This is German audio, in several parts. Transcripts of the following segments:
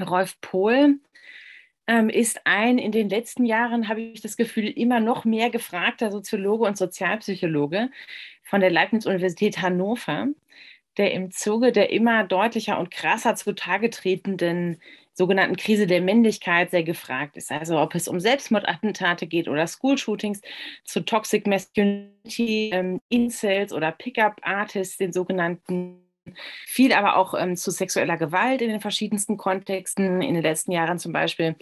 Rolf Pohl ähm, ist ein in den letzten Jahren, habe ich das Gefühl, immer noch mehr gefragter Soziologe und Sozialpsychologe von der Leibniz-Universität Hannover, der im Zuge der immer deutlicher und krasser zutage tretenden sogenannten Krise der Männlichkeit sehr gefragt ist. Also ob es um Selbstmordattentate geht oder School-Shootings, zu Toxic Masculinity, ähm, Incels oder Pickup-Artists, den sogenannten viel aber auch ähm, zu sexueller Gewalt in den verschiedensten Kontexten. In den letzten Jahren zum Beispiel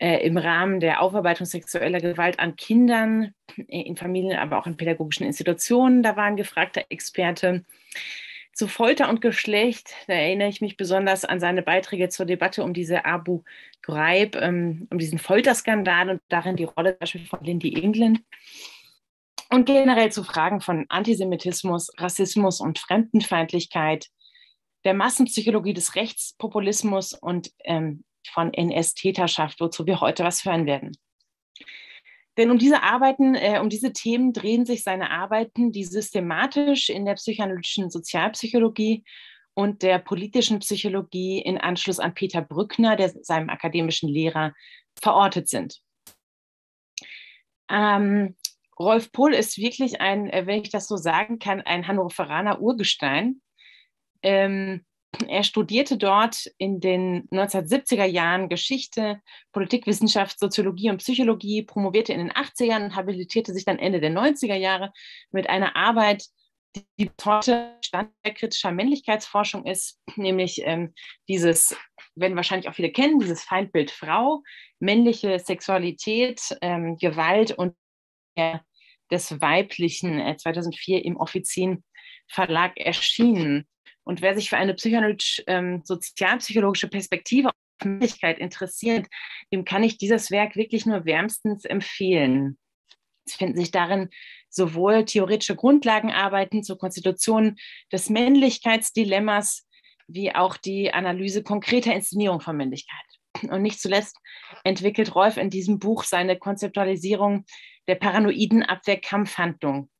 äh, im Rahmen der Aufarbeitung sexueller Gewalt an Kindern, äh, in Familien, aber auch in pädagogischen Institutionen. Da waren gefragte Experte. Zu Folter und Geschlecht, da erinnere ich mich besonders an seine Beiträge zur Debatte um diese Abu Ghraib, ähm, um diesen Folterskandal und darin die Rolle zum Beispiel von Lindy England. Und generell zu Fragen von Antisemitismus, Rassismus und Fremdenfeindlichkeit, der Massenpsychologie des Rechtspopulismus und ähm, von NS-Täterschaft, wozu wir heute was hören werden. Denn um diese Arbeiten, äh, um diese Themen drehen sich seine Arbeiten, die systematisch in der psychoanalytischen Sozialpsychologie und der politischen Psychologie in Anschluss an Peter Brückner, der seinem akademischen Lehrer, verortet sind. Ähm, Rolf Pohl ist wirklich ein, äh, wenn ich das so sagen kann, ein Hannoveraner Urgestein. Ähm, er studierte dort in den 1970er Jahren Geschichte, Politikwissenschaft, Soziologie und Psychologie, promovierte in den 80ern und habilitierte sich dann Ende der 90er Jahre mit einer Arbeit, die heute Stand der kritischer Männlichkeitsforschung ist, nämlich ähm, dieses, werden wahrscheinlich auch viele kennen, dieses Feindbild Frau, männliche Sexualität, ähm, Gewalt und der des Weiblichen äh, 2004 im Offizien Verlag erschienen. Und wer sich für eine ähm, sozialpsychologische Perspektive auf Männlichkeit interessiert, dem kann ich dieses Werk wirklich nur wärmstens empfehlen. Es finden sich darin sowohl theoretische Grundlagenarbeiten zur Konstitution des Männlichkeitsdilemmas wie auch die Analyse konkreter Inszenierung von Männlichkeit. Und nicht zuletzt entwickelt Rolf in diesem Buch seine Konzeptualisierung der paranoiden Abwehrkampfhandlung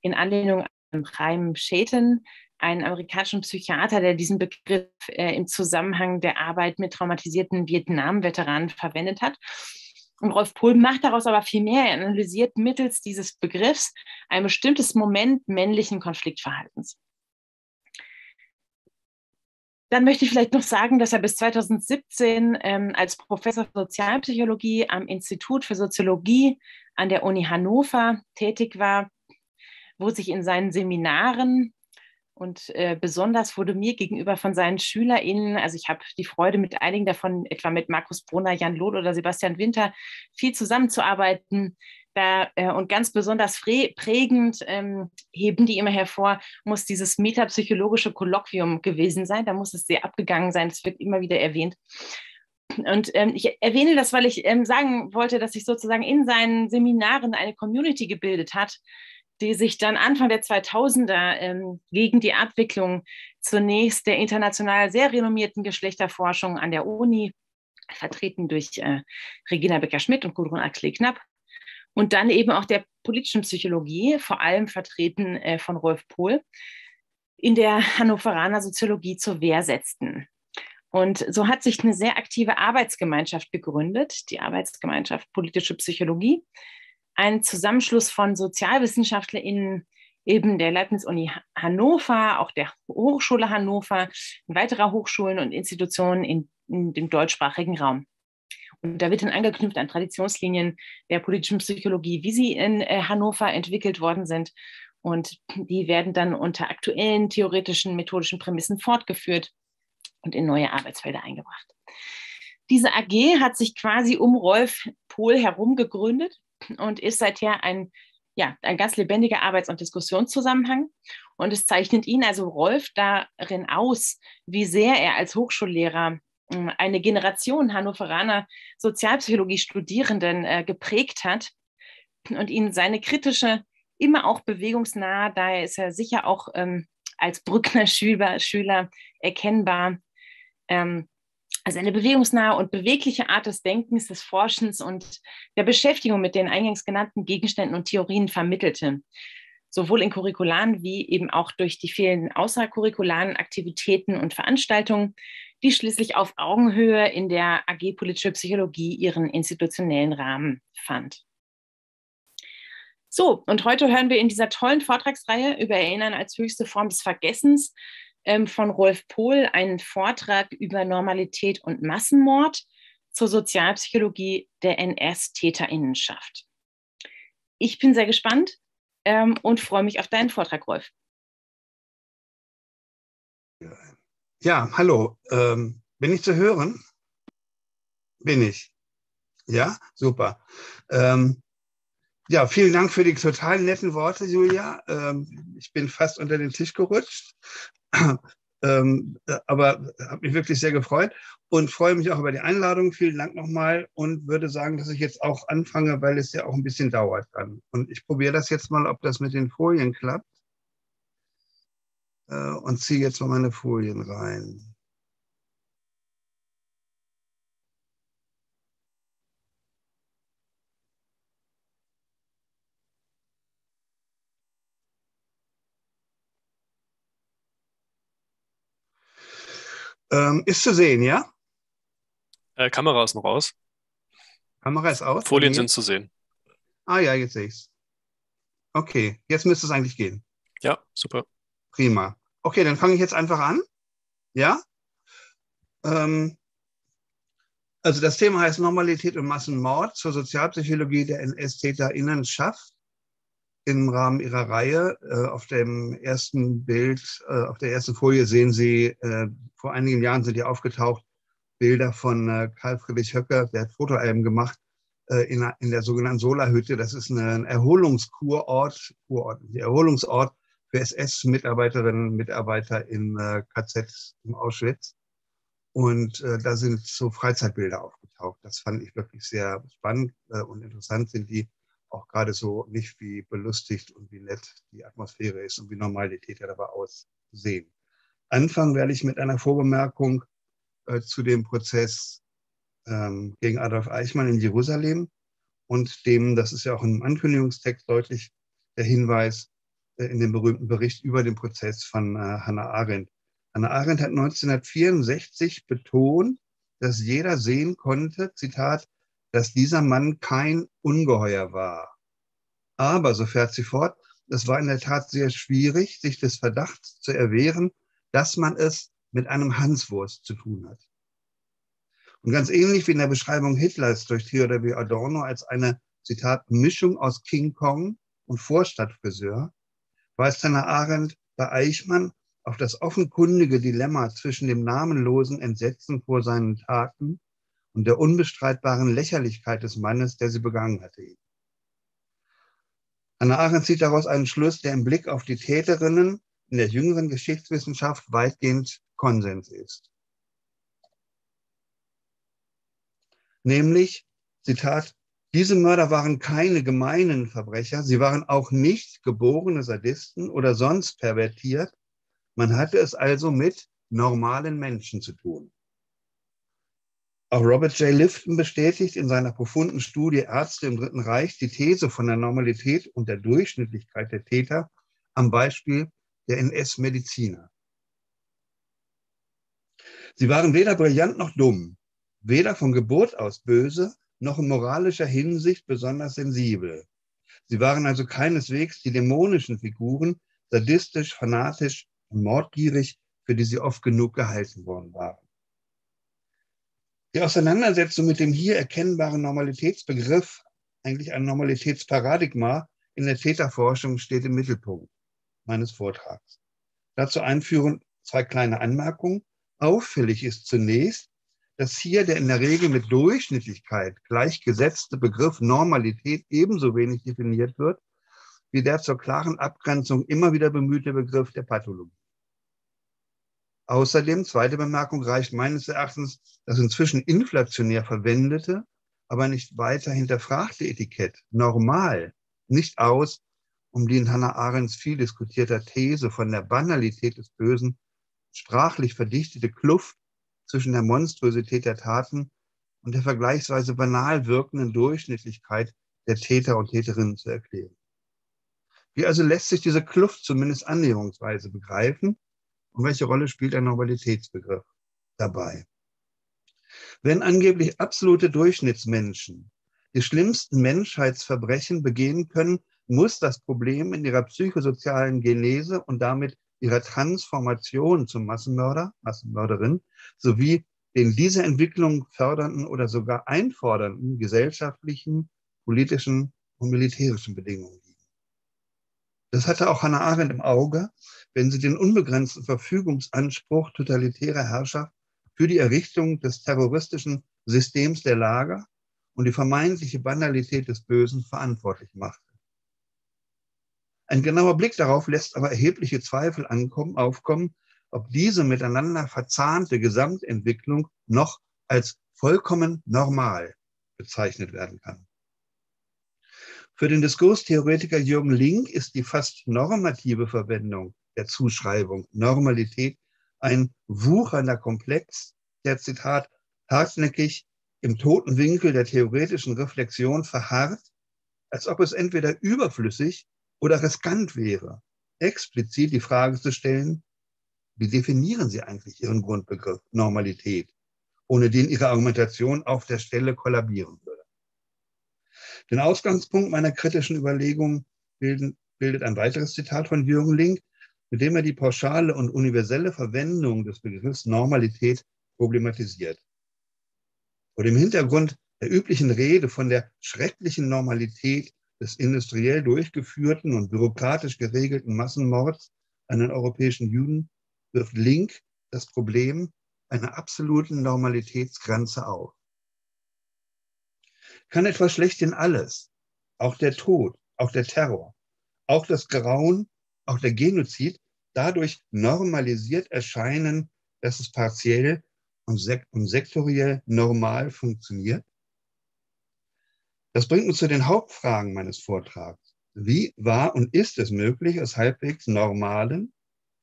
in Anlehnung an Chaim Schäten, einen amerikanischen Psychiater, der diesen Begriff äh, im Zusammenhang der Arbeit mit traumatisierten Vietnam-Veteranen verwendet hat. Und Rolf Pohl macht daraus aber viel mehr. Er analysiert mittels dieses Begriffs ein bestimmtes Moment männlichen Konfliktverhaltens. Dann möchte ich vielleicht noch sagen, dass er bis 2017 ähm, als Professor für Sozialpsychologie am Institut für Soziologie an der Uni Hannover tätig war, wo sich in seinen Seminaren und äh, besonders wurde mir gegenüber von seinen SchülerInnen, also ich habe die Freude mit einigen davon, etwa mit Markus Brunner, Jan Loth oder Sebastian Winter, viel zusammenzuarbeiten, da, äh, und ganz besonders prägend ähm, heben die immer hervor, muss dieses metapsychologische Kolloquium gewesen sein. Da muss es sehr abgegangen sein. Das wird immer wieder erwähnt. Und ähm, ich erwähne das, weil ich ähm, sagen wollte, dass sich sozusagen in seinen Seminaren eine Community gebildet hat, die sich dann Anfang der 2000er ähm, gegen die Abwicklung zunächst der international sehr renommierten Geschlechterforschung an der Uni, vertreten durch äh, Regina Becker-Schmidt und Gudrun Axel-Knapp, und dann eben auch der politischen Psychologie, vor allem vertreten äh, von Rolf Pohl, in der Hannoveraner Soziologie zur Wehr setzten. Und so hat sich eine sehr aktive Arbeitsgemeinschaft gegründet, die Arbeitsgemeinschaft Politische Psychologie, ein Zusammenschluss von SozialwissenschaftlerInnen eben der Leibniz-Uni Hannover, auch der Hochschule Hannover, weiterer Hochschulen und Institutionen in, in dem deutschsprachigen Raum. Und da wird dann angeknüpft an Traditionslinien der politischen Psychologie, wie sie in äh, Hannover entwickelt worden sind. Und die werden dann unter aktuellen theoretischen, methodischen Prämissen fortgeführt und in neue Arbeitsfelder eingebracht. Diese AG hat sich quasi um Rolf Pohl herum gegründet und ist seither ein, ja, ein ganz lebendiger Arbeits- und Diskussionszusammenhang. Und es zeichnet ihn, also Rolf, darin aus, wie sehr er als Hochschullehrer eine Generation Hannoveraner Sozialpsychologie-Studierenden äh, geprägt hat und ihnen seine kritische, immer auch bewegungsnah, daher ist er sicher auch ähm, als Brückner Schüler, Schüler erkennbar, ähm, also eine bewegungsnahe und bewegliche Art des Denkens, des Forschens und der Beschäftigung mit den eingangs genannten Gegenständen und Theorien vermittelte. Sowohl in Curricularen wie eben auch durch die vielen außercurricularen Aktivitäten und Veranstaltungen, die schließlich auf Augenhöhe in der AG Politische Psychologie ihren institutionellen Rahmen fand. So, und heute hören wir in dieser tollen Vortragsreihe über Erinnern als höchste Form des Vergessens ähm, von Rolf Pohl einen Vortrag über Normalität und Massenmord zur Sozialpsychologie der NS-Täterinnenschaft. Ich bin sehr gespannt ähm, und freue mich auf deinen Vortrag, Rolf. Ja, hallo. Ähm, bin ich zu hören? Bin ich. Ja, super. Ähm, ja, vielen Dank für die total netten Worte, Julia. Ähm, ich bin fast unter den Tisch gerutscht. Ähm, aber habe mich wirklich sehr gefreut und freue mich auch über die Einladung. Vielen Dank nochmal und würde sagen, dass ich jetzt auch anfange, weil es ja auch ein bisschen dauert dann. Und ich probiere das jetzt mal, ob das mit den Folien klappt. Äh, und ziehe jetzt mal meine Folien rein. Ähm, ist zu sehen, ja? Äh, Kamera ist noch aus. Kamera ist aus. Folien okay. sind zu sehen. Ah ja, jetzt sehe ich es. Okay, jetzt müsste es eigentlich gehen. Ja, super. Prima. Okay, dann fange ich jetzt einfach an. Ja? Ähm, also das Thema heißt Normalität und Massenmord zur Sozialpsychologie der NS-TäterInnenschaft im Rahmen ihrer Reihe. Äh, auf dem ersten Bild, äh, auf der ersten Folie sehen Sie, äh, vor einigen Jahren sind hier aufgetaucht Bilder von äh, Karl Friedrich Höcker, der hat Fotoalben gemacht äh, in, in, der sogenannten Solarhütte. Das ist ein Erholungskurort, Kurort, Erholungsort für SS-Mitarbeiterinnen und Mitarbeiter in äh, KZ im Auschwitz. Und äh, da sind so Freizeitbilder aufgetaucht. Das fand ich wirklich sehr spannend äh, und interessant sind die auch gerade so nicht wie belustigt und wie nett die Atmosphäre ist und wie normal die Täter dabei aussehen. Anfangen werde ich mit einer Vorbemerkung zu dem Prozess ähm, gegen Adolf Eichmann in Jerusalem und dem, das ist ja auch im Ankündigungstext deutlich, der Hinweis in dem berühmten Bericht über den Prozess von äh, Hannah Arendt. Hannah Arendt hat 1964 betont, dass jeder sehen konnte, Zitat, dass dieser Mann kein Ungeheuer war. Aber, so fährt sie fort, es war in der Tat sehr schwierig, sich des Verdachts zu erwehren, dass man es mit einem Hanswurst zu tun hat. Und ganz ähnlich wie in der Beschreibung Hitlers durch Theodor W. Adorno als eine, Zitat, Mischung aus King Kong und Vorstadtfriseur, weist Hannah Arendt bei Eichmann auf das offenkundige Dilemma zwischen dem namenlosen Entsetzen vor seinen Taten und der unbestreitbaren Lächerlichkeit des Mannes, der sie begangen hatte. Anna Arendt zieht daraus einen Schluss, der im Blick auf die Täterinnen in der jüngeren Geschichtswissenschaft weitgehend Konsens ist. Nämlich, Zitat, diese Mörder waren keine gemeinen Verbrecher, sie waren auch nicht geborene Sadisten oder sonst pervertiert. Man hatte es also mit normalen Menschen zu tun. Auch Robert J. Lifton bestätigt in seiner profunden Studie Ärzte im Dritten Reich die These von der Normalität und der Durchschnittlichkeit der Täter am Beispiel der NS-Mediziner. Sie waren weder brillant noch dumm, weder von Geburt aus böse, noch in moralischer Hinsicht besonders sensibel. Sie waren also keineswegs die dämonischen Figuren, sadistisch, fanatisch und mordgierig, für die sie oft genug gehalten worden waren. Die Auseinandersetzung mit dem hier erkennbaren Normalitätsbegriff, eigentlich ein Normalitätsparadigma in der Täterforschung steht im Mittelpunkt meines Vortrags. Dazu einführen zwei kleine Anmerkungen. Auffällig ist zunächst, dass hier der in der Regel mit Durchschnittlichkeit gleichgesetzte Begriff Normalität ebenso wenig definiert wird, wie der zur klaren Abgrenzung immer wieder bemühte Begriff der Pathologie. Außerdem, zweite Bemerkung, reicht meines Erachtens das inzwischen inflationär verwendete, aber nicht weiter hinterfragte Etikett normal nicht aus, um die in Hannah Arendts viel diskutierter These von der Banalität des Bösen sprachlich verdichtete Kluft zwischen der Monstrosität der Taten und der vergleichsweise banal wirkenden Durchschnittlichkeit der Täter und Täterinnen zu erklären. Wie also lässt sich diese Kluft zumindest annäherungsweise begreifen und welche Rolle spielt der Normalitätsbegriff? dabei. Wenn angeblich absolute Durchschnittsmenschen die schlimmsten Menschheitsverbrechen begehen können, muss das Problem in ihrer psychosozialen Genese und damit ihrer Transformation zum Massenmörder, Massenmörderin sowie den diese Entwicklung fördernden oder sogar einfordernden gesellschaftlichen, politischen und militärischen Bedingungen liegen. Das hatte auch Hannah Arendt im Auge, wenn sie den unbegrenzten Verfügungsanspruch totalitärer Herrschaft für die Errichtung des terroristischen Systems der Lager und die vermeintliche Banalität des Bösen verantwortlich machte. Ein genauer Blick darauf lässt aber erhebliche Zweifel ankommen, aufkommen, ob diese miteinander verzahnte Gesamtentwicklung noch als vollkommen normal bezeichnet werden kann. Für den Diskurstheoretiker Jürgen Link ist die fast normative Verwendung der Zuschreibung Normalität ein wuchernder Komplex, der, Zitat, hartnäckig im toten Winkel der theoretischen Reflexion verharrt, als ob es entweder überflüssig oder riskant wäre, explizit die Frage zu stellen, wie definieren Sie eigentlich Ihren Grundbegriff Normalität, ohne den Ihre Argumentation auf der Stelle kollabieren würde? Den Ausgangspunkt meiner kritischen Überlegung bilden, bildet ein weiteres Zitat von Jürgen Link, mit dem er die pauschale und universelle Verwendung des Begriffs Normalität problematisiert. Vor dem Hintergrund der üblichen Rede von der schrecklichen Normalität des industriell durchgeführten und bürokratisch geregelten Massenmords an den europäischen Juden wirft Link das Problem einer absoluten Normalitätsgrenze auf. Kann etwas schlechthin alles, auch der Tod, auch der Terror, auch das Grauen, auch der Genozid, dadurch normalisiert erscheinen, dass es partiell und, sek und sektoriell normal funktioniert? Das bringt uns zu den Hauptfragen meines Vortrags. Wie war und ist es möglich, aus halbwegs normalen,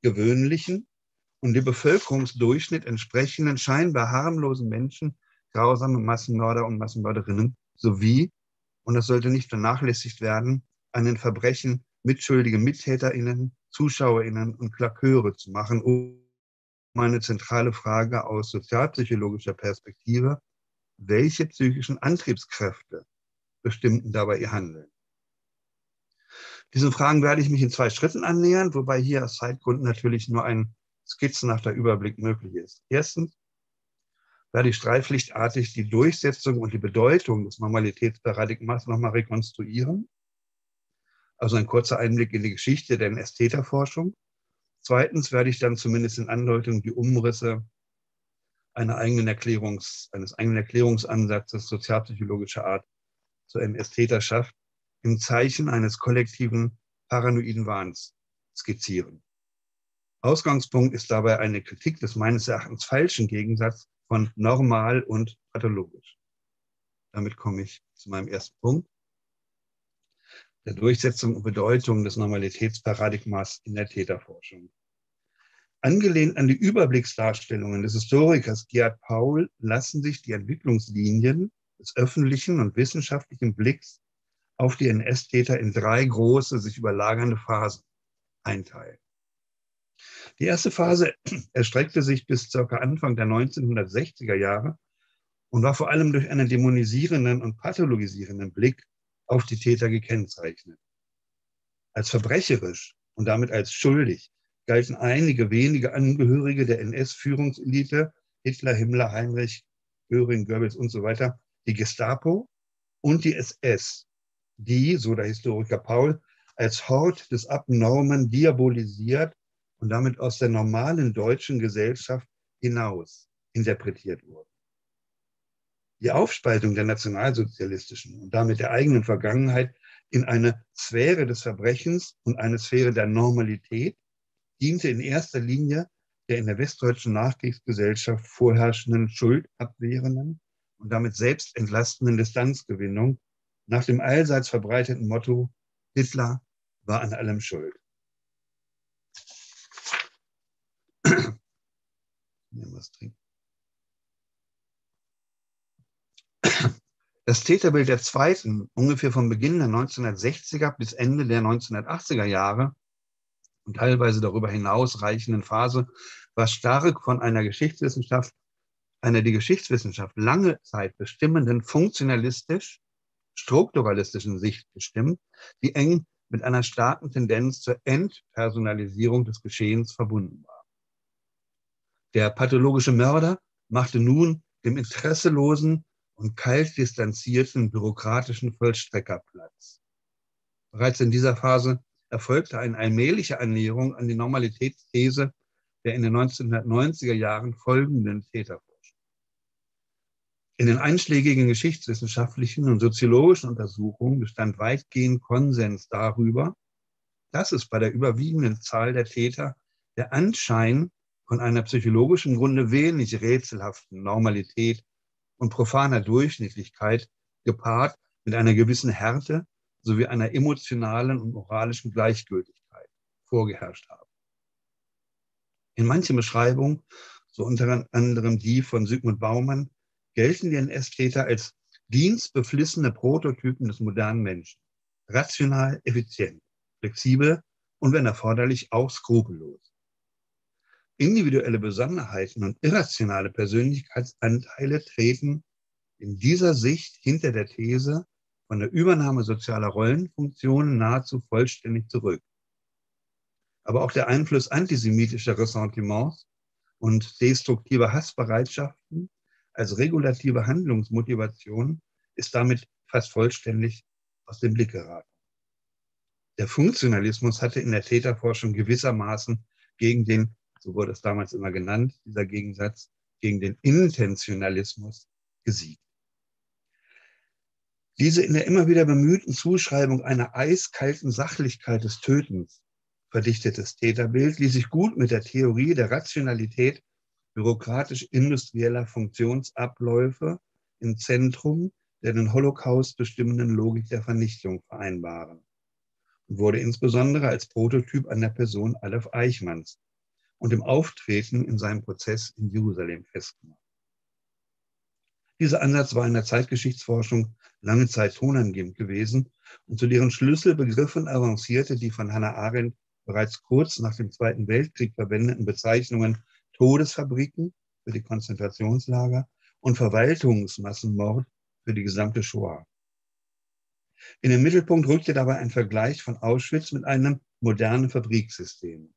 gewöhnlichen und dem Bevölkerungsdurchschnitt entsprechenden scheinbar harmlosen Menschen grausame Massenmörder und Massenmörderinnen sowie, und das sollte nicht vernachlässigt werden, an den Verbrechen mitschuldige MittäterInnen, ZuschauerInnen und Klaköre zu machen, um eine zentrale Frage aus sozialpsychologischer Perspektive, welche psychischen Antriebskräfte bestimmten dabei ihr Handeln? Diesen Fragen werde ich mich in zwei Schritten annähern, wobei hier aus Zeitgründen natürlich nur ein skizzenhafter Überblick möglich ist. Erstens werde ich streiflichtartig die Durchsetzung und die Bedeutung des Normalitätsparadigmas nochmal rekonstruieren. Also ein kurzer Einblick in die Geschichte der Ästheterforschung. Zweitens werde ich dann zumindest in Andeutung die Umrisse einer eigenen Erklärungs, eines eigenen Erklärungsansatzes sozialpsychologischer Art zur Ästheterschaft im Zeichen eines kollektiven paranoiden Wahns skizzieren. Ausgangspunkt ist dabei eine Kritik des meines Erachtens falschen Gegensatzes von normal und pathologisch. Damit komme ich zu meinem ersten Punkt. Der Durchsetzung und Bedeutung des Normalitätsparadigmas in der Täterforschung. Angelehnt an die Überblicksdarstellungen des Historikers Gerhard Paul lassen sich die Entwicklungslinien des öffentlichen und wissenschaftlichen Blicks auf die NS-Täter in drei große, sich überlagernde Phasen einteilen. Die erste Phase erstreckte sich bis circa Anfang der 1960er Jahre und war vor allem durch einen dämonisierenden und pathologisierenden Blick auf die Täter gekennzeichnet. Als verbrecherisch und damit als schuldig galten einige wenige Angehörige der NS-Führungselite, Hitler, Himmler, Heinrich, Göring, Goebbels und so weiter, die Gestapo und die SS, die, so der Historiker Paul, als Hort des Abnormen diabolisiert und damit aus der normalen deutschen Gesellschaft hinaus interpretiert wurden. Die Aufspaltung der nationalsozialistischen und damit der eigenen Vergangenheit in eine Sphäre des Verbrechens und eine Sphäre der Normalität diente in erster Linie der in der westdeutschen Nachkriegsgesellschaft vorherrschenden schuldabwehrenden und damit selbstentlastenden Distanzgewinnung nach dem allseits verbreiteten Motto Hitler war an allem schuld. Das Täterbild der zweiten, ungefähr vom Beginn der 1960er bis Ende der 1980er Jahre und teilweise darüber hinaus reichenden Phase, war stark von einer Geschichtswissenschaft einer die Geschichtswissenschaft lange Zeit bestimmenden funktionalistisch-strukturalistischen Sicht bestimmt, die eng mit einer starken Tendenz zur Entpersonalisierung des Geschehens verbunden war. Der pathologische Mörder machte nun dem interesselosen und kalt distanzierten bürokratischen Vollstrecker Platz. Bereits in dieser Phase erfolgte eine allmähliche Annäherung an die Normalitätsthese der in den 1990er Jahren folgenden Täterforschung. In den einschlägigen geschichtswissenschaftlichen und soziologischen Untersuchungen bestand weitgehend Konsens darüber, dass es bei der überwiegenden Zahl der Täter der Anschein von einer psychologischen Grunde wenig rätselhaften Normalität und profaner Durchschnittlichkeit gepaart mit einer gewissen Härte sowie einer emotionalen und moralischen Gleichgültigkeit vorgeherrscht haben. In manchen Beschreibungen, so unter anderem die von Sigmund Baumann, gelten die NS-Täter als dienstbeflissene Prototypen des modernen Menschen. Rational, effizient, flexibel und wenn erforderlich auch skrupellos. Individuelle Besonderheiten und irrationale Persönlichkeitsanteile treten in dieser Sicht hinter der These von der Übernahme sozialer Rollenfunktionen nahezu vollständig zurück. Aber auch der Einfluss antisemitischer Ressentiments und destruktiver Hassbereitschaften als regulative Handlungsmotivation ist damit fast vollständig aus dem Blick geraten. Der Funktionalismus hatte in der Täterforschung gewissermaßen gegen den, so wurde es damals immer genannt, dieser Gegensatz, gegen den Intentionalismus gesiegt. Diese in der immer wieder bemühten Zuschreibung einer eiskalten Sachlichkeit des Tötens verdichtetes Täterbild ließ sich gut mit der Theorie der Rationalität bürokratisch-industrieller Funktionsabläufe im Zentrum der den Holocaust bestimmenden Logik der Vernichtung vereinbaren und wurde insbesondere als Prototyp an der Person Aleph Eichmanns und im Auftreten in seinem Prozess in Jerusalem festgemacht. Dieser Ansatz war in der Zeitgeschichtsforschung lange Zeit tonangebend gewesen und zu deren Schlüsselbegriffen avancierte die von Hannah Arendt bereits kurz nach dem Zweiten Weltkrieg verwendeten Bezeichnungen Todesfabriken für die Konzentrationslager und Verwaltungsmassenmord für die gesamte Shoah. In den Mittelpunkt rückte dabei ein Vergleich von Auschwitz mit einem modernen Fabriksystem.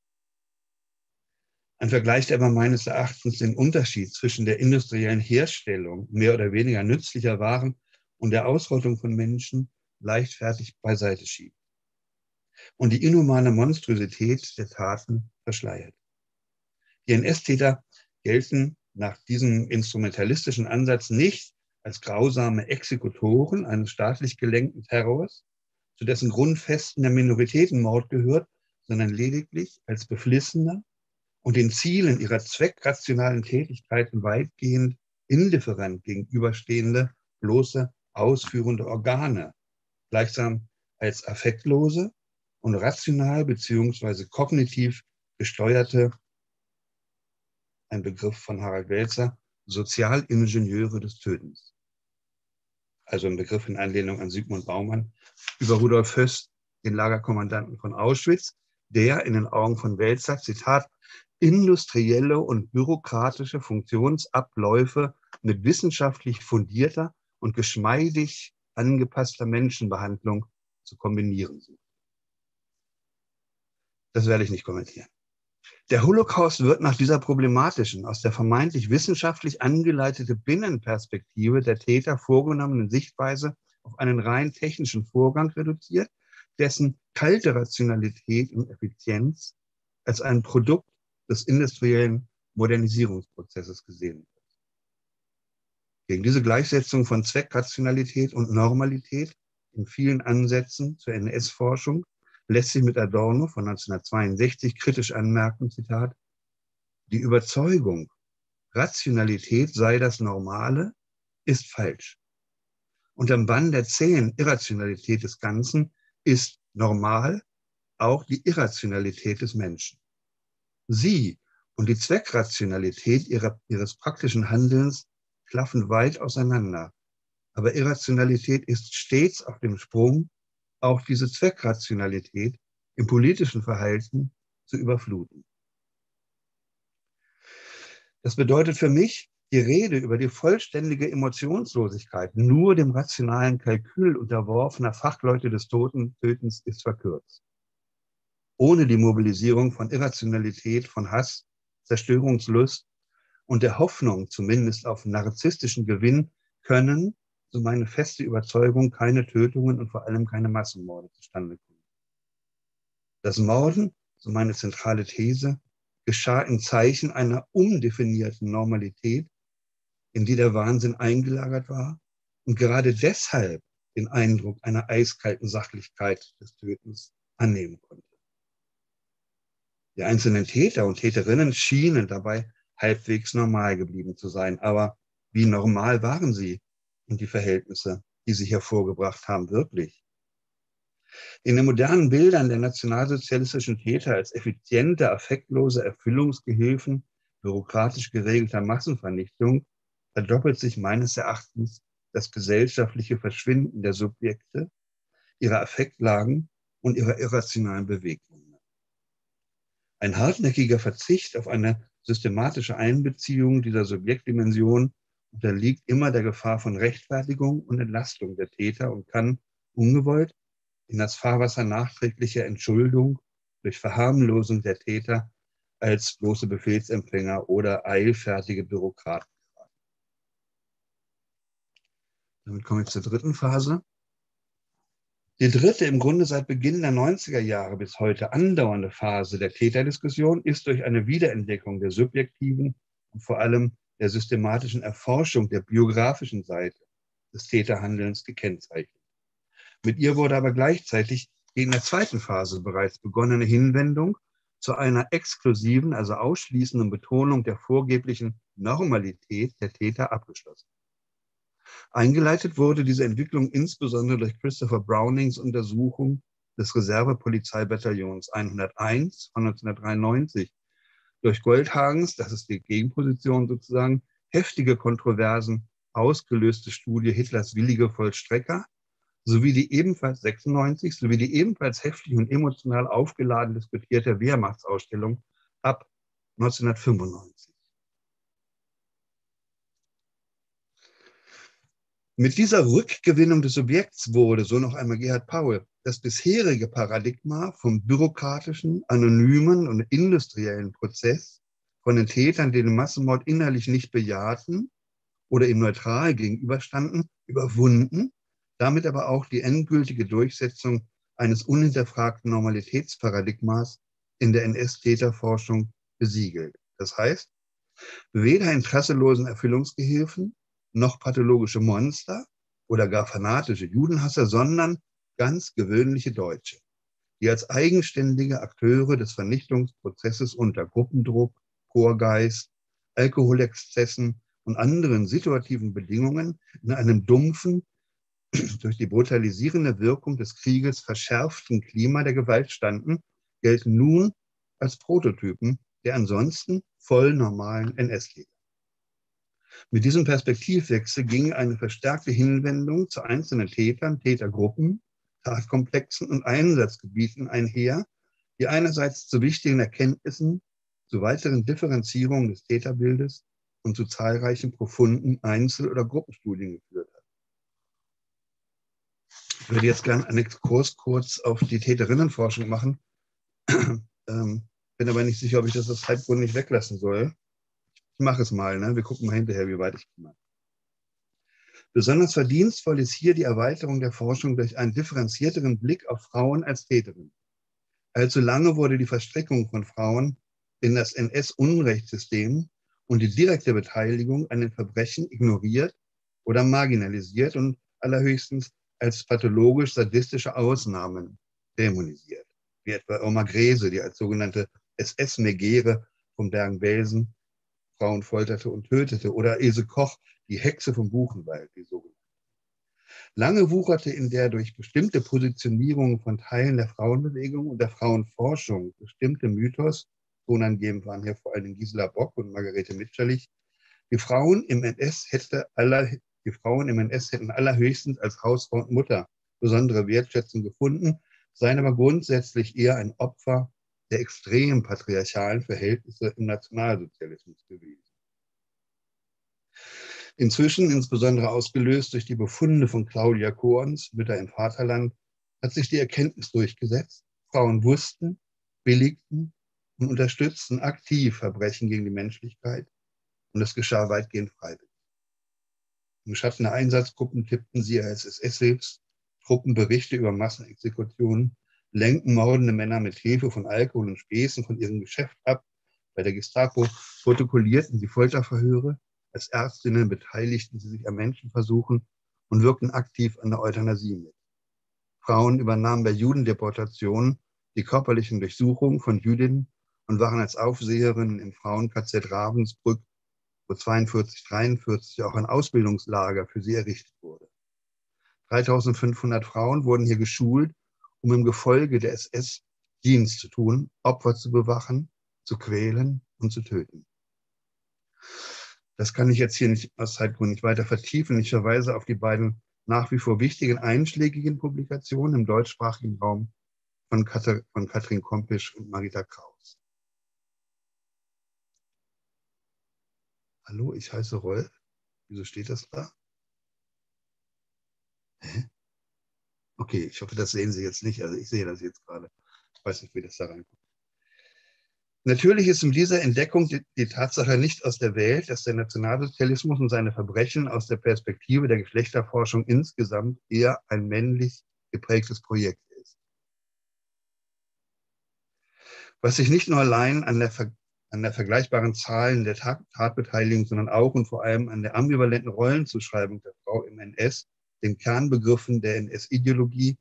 Ein Vergleich, der aber meines Erachtens den Unterschied zwischen der industriellen Herstellung mehr oder weniger nützlicher Waren und der Ausrottung von Menschen leichtfertig beiseite schiebt und die inhumane Monstrosität der Taten verschleiert. Die NS-Täter gelten nach diesem instrumentalistischen Ansatz nicht als grausame Exekutoren eines staatlich gelenkten Terrors, zu dessen Grundfesten der Minoritätenmord gehört, sondern lediglich als beflissene und den Zielen ihrer zweckrationalen Tätigkeiten weitgehend indifferent gegenüberstehende, bloße ausführende Organe, gleichsam als affektlose und rational beziehungsweise kognitiv gesteuerte ein Begriff von Harald Welzer, Sozialingenieure des Tötens. Also ein Begriff in Anlehnung an Sigmund Baumann über Rudolf Höss, den Lagerkommandanten von Auschwitz, der in den Augen von Welzer, Zitat, industrielle und bürokratische Funktionsabläufe mit wissenschaftlich fundierter und geschmeidig angepasster Menschenbehandlung zu kombinieren sucht. Das werde ich nicht kommentieren. Der Holocaust wird nach dieser problematischen, aus der vermeintlich wissenschaftlich angeleitete Binnenperspektive der Täter vorgenommenen Sichtweise auf einen rein technischen Vorgang reduziert, dessen kalte Rationalität und Effizienz als ein Produkt des industriellen Modernisierungsprozesses gesehen wird. Gegen diese Gleichsetzung von Zweckrationalität und Normalität in vielen Ansätzen zur NS-Forschung lässt sich mit Adorno von 1962 kritisch anmerken, Zitat, die Überzeugung, Rationalität sei das Normale, ist falsch. Unterm Bann der zähen Irrationalität des Ganzen ist normal auch die Irrationalität des Menschen. Sie und die Zweckrationalität ihrer, ihres praktischen Handelns klaffen weit auseinander. Aber Irrationalität ist stets auf dem Sprung auch diese Zweckrationalität im politischen Verhalten zu überfluten. Das bedeutet für mich, Die Rede über die vollständige Emotionslosigkeit nur dem rationalen Kalkül unterworfener Fachleute des Totentötens ist verkürzt. Ohne die Mobilisierung von Irrationalität, von Hass, Zerstörungslust und der Hoffnung zumindest auf narzisstischen Gewinn können, so meine feste Überzeugung, keine Tötungen und vor allem keine Massenmorde zustande kommen. Das Morden, so meine zentrale These, geschah im Zeichen einer undefinierten Normalität, in die der Wahnsinn eingelagert war und gerade deshalb den Eindruck einer eiskalten Sachlichkeit des Tötens annehmen konnte. Die einzelnen Täter und Täterinnen schienen dabei halbwegs normal geblieben zu sein. Aber wie normal waren sie und die Verhältnisse, die sie hervorgebracht haben, wirklich? In den modernen Bildern der nationalsozialistischen Täter als effiziente, affektlose Erfüllungsgehilfen bürokratisch geregelter Massenvernichtung verdoppelt sich meines Erachtens das gesellschaftliche Verschwinden der Subjekte, ihrer Affektlagen und ihrer irrationalen Bewegungen. Ein hartnäckiger Verzicht auf eine systematische Einbeziehung dieser Subjektdimension unterliegt immer der Gefahr von Rechtfertigung und Entlastung der Täter und kann ungewollt in das Fahrwasser nachträglicher Entschuldung durch Verharmlosung der Täter als bloße Befehlsempfänger oder eilfertige Bürokraten Damit komme ich zur dritten Phase. Die dritte, im Grunde seit Beginn der 90er Jahre bis heute andauernde Phase der Täterdiskussion ist durch eine Wiederentdeckung der subjektiven und vor allem der systematischen Erforschung der biografischen Seite des Täterhandelns gekennzeichnet. Mit ihr wurde aber gleichzeitig die in der zweiten Phase bereits begonnene Hinwendung zu einer exklusiven, also ausschließenden Betonung der vorgeblichen Normalität der Täter abgeschlossen. Eingeleitet wurde diese Entwicklung insbesondere durch Christopher Brownings Untersuchung des Reservepolizeibataillons 101 von 1993, durch Goldhagens, das ist die Gegenposition sozusagen, heftige Kontroversen ausgelöste Studie Hitlers willige Vollstrecker sowie die ebenfalls 96 sowie die ebenfalls heftig und emotional aufgeladen diskutierte Wehrmachtsausstellung ab 1995. Mit dieser Rückgewinnung des Subjekts wurde, so noch einmal Gerhard Paul, das bisherige Paradigma vom bürokratischen, anonymen und industriellen Prozess von den Tätern, die den Massenmord innerlich nicht bejahten oder ihm neutral gegenüberstanden, überwunden, damit aber auch die endgültige Durchsetzung eines unhinterfragten Normalitätsparadigmas in der NS-Täterforschung besiegelt. Das heißt, weder interesselosen Erfüllungsgehilfen noch pathologische Monster oder gar fanatische Judenhasser, sondern ganz gewöhnliche Deutsche, die als eigenständige Akteure des Vernichtungsprozesses unter Gruppendruck, Chorgeist, Alkoholexzessen und anderen situativen Bedingungen in einem dumpfen, durch die brutalisierende Wirkung des Krieges verschärften Klima der Gewalt standen, gelten nun als Prototypen der ansonsten voll normalen NS-Täter. Mit diesem Perspektivwechsel ging eine verstärkte Hinwendung zu einzelnen Tätern, Tätergruppen, Tatkomplexen und Einsatzgebieten einher, die einerseits zu wichtigen Erkenntnissen, zu weiteren Differenzierungen des Täterbildes und zu zahlreichen profunden Einzel- oder Gruppenstudien geführt hat. Ich würde jetzt gerne einen Exkurs kurz auf die Täterinnenforschung machen, ähm, bin aber nicht sicher, ob ich das aus Halbgrund nicht weglassen soll. Ich mache es mal, ne? wir gucken mal hinterher, wie weit ich komme. Besonders verdienstvoll ist hier die Erweiterung der Forschung durch einen differenzierteren Blick auf Frauen als Täterinnen. Allzu lange wurde die Verstrickung von Frauen in das NS-Unrechtssystem und die direkte Beteiligung an den Verbrechen ignoriert oder marginalisiert und allerhöchstens als pathologisch-sadistische Ausnahmen dämonisiert, wie etwa Oma Grese, die als sogenannte SS-Megere vom Bergen-Belsen Frauen folterte und tötete, oder Ilse Koch, die Hexe vom Buchenwald, die sogenannte. Lange wucherte in der durch bestimmte Positionierung von Teilen der Frauenbewegung und der Frauenforschung bestimmte Mythos, tonangebend waren hier vor allem Gisela Bock und Margarete Mitscherlich, die Frauen im NS hätte aller, die Frauen im NS hätten allerhöchstens als Hausfrau und Mutter besondere Wertschätzung gefunden, seien aber grundsätzlich eher ein Opfer der extrem patriarchalen Verhältnisse im Nationalsozialismus gewesen. Inzwischen, insbesondere ausgelöst durch die Befunde von Claudia Korns, Mütter im Vaterland, hat sich die Erkenntnis durchgesetzt, Frauen wussten, billigten und unterstützten aktiv Verbrechen gegen die Menschlichkeit und es geschah weitgehend freiwillig. Im Schatten der Einsatzgruppen tippten sie als SS-Hilfstruppen Berichte über Massenexekutionen, lenkten mordende Männer mit Hilfe von Alkohol und Späßen von ihrem Geschäft ab. Bei der Gestapo protokollierten sie Folterverhöre. Als Ärztinnen beteiligten sie sich an Menschenversuchen und wirkten aktiv an der Euthanasie mit. Frauen übernahmen bei Judendeportationen die körperlichen Durchsuchungen von Jüdinnen und waren als Aufseherinnen im Frauen-KZ Ravensbrück, wo 42, 43 auch ein Ausbildungslager für sie errichtet wurde. 3500 Frauen wurden hier geschult, um im Gefolge der SS Dienst zu tun, Opfer zu bewachen, zu quälen und zu töten. Das kann ich jetzt hier nicht aus Zeitgründen nicht weiter vertiefen. Ich verweise auf die beiden nach wie vor wichtigen einschlägigen Publikationen im deutschsprachigen Raum von, Kather von Katrin Kompisch und Marita Kraus. Hallo, ich heiße Rolf. Wieso steht das da? Hä? Okay, ich hoffe, das sehen Sie jetzt nicht. Also ich sehe das jetzt gerade. Ich weiß nicht, wie das da reinkommt. Natürlich ist mit dieser Entdeckung die, die, Tatsache nicht aus der Welt, dass der Nationalsozialismus und seine Verbrechen aus der Perspektive der Geschlechterforschung insgesamt eher ein männlich geprägtes Projekt ist. Was sich nicht nur allein an der, an der vergleichbaren Zahlen der Tat, Tatbeteiligung, sondern auch und vor allem an der ambivalenten Rollenzuschreibung der Frau im NS, den Kernbegriffen der NS-Ideologie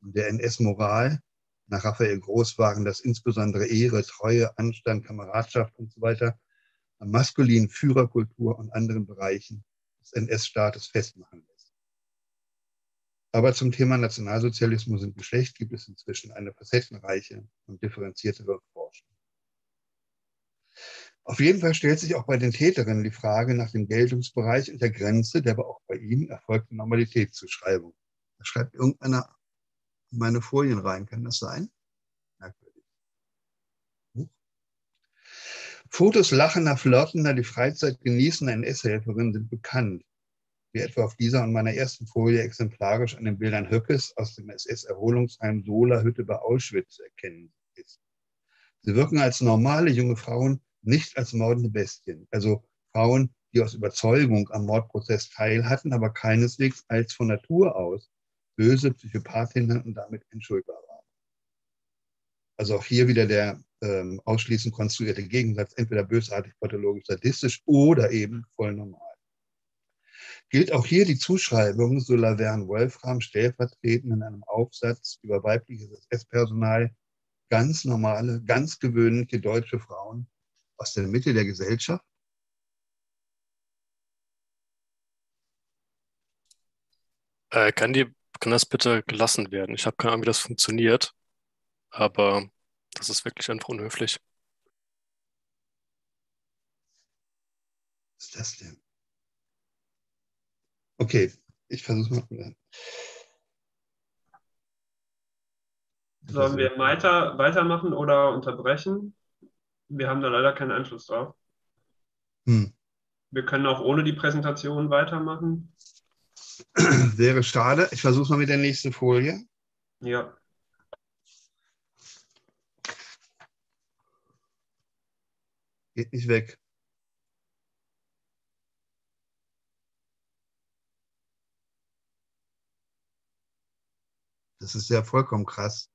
und der NS-Moral nach Raphael Groß waren das insbesondere Ehre, Treue, Anstand, Kameradschaft und so weiter an maskulinen Führerkultur und anderen Bereichen des NS-Staates festmachen lässt. Aber zum Thema Nationalsozialismus und Geschlecht gibt es inzwischen eine facettenreiche und differenziertere Forschung. Auf jeden Fall stellt sich auch bei den Täterinnen die Frage nach dem Geltungsbereich und der Grenze der aber auch bei ihnen erfolgten Normalitätszuschreibung. Da schreibt irgendeiner in meine Folien rein. Kann das sein? Merkwürdig. Huch. Fotos lachender, flirtender, die Freizeit genießender NS-Helferinnen sind bekannt, wie etwa auf dieser und meiner ersten Folie exemplarisch an den Bildern Höckes aus dem SS-Erholungsheim Sola Hütte bei Auschwitz erkennen ist. Sie wirken als normale junge Frauen, nicht als mordende Bestien, also Frauen, die aus Überzeugung am Mordprozess teil hatten, aber keineswegs als von Natur aus böse Psychopathinnen und damit entschuldbar waren. Also auch hier wieder der ähm, ausschließend konstruierte Gegensatz, entweder bösartig, pathologisch, sadistisch oder eben voll normal. Gilt auch hier die Zuschreibung so Laverne Wolfram stellvertretend in einem Aufsatz über weibliches SS-Personal, ganz normale, ganz gewöhnliche deutsche Frauen aus der Mitte der Gesellschaft, Äh, kann die kann das bitte gelassen werden? Ich habe keine Ahnung, wie das funktioniert, aber das ist wirklich einfach unhöflich. Was ist das denn? Okay, ich versuche mal. Sollen wir weiter, weitermachen oder unterbrechen? Wir haben da leider keinen Einfluss drauf. Hm. Wir können auch ohne die Präsentation weitermachen. Wäre schade. Ich versuche mal mit der nächsten Folie. Ja. Geht nicht weg. Das ist ja vollkommen krass.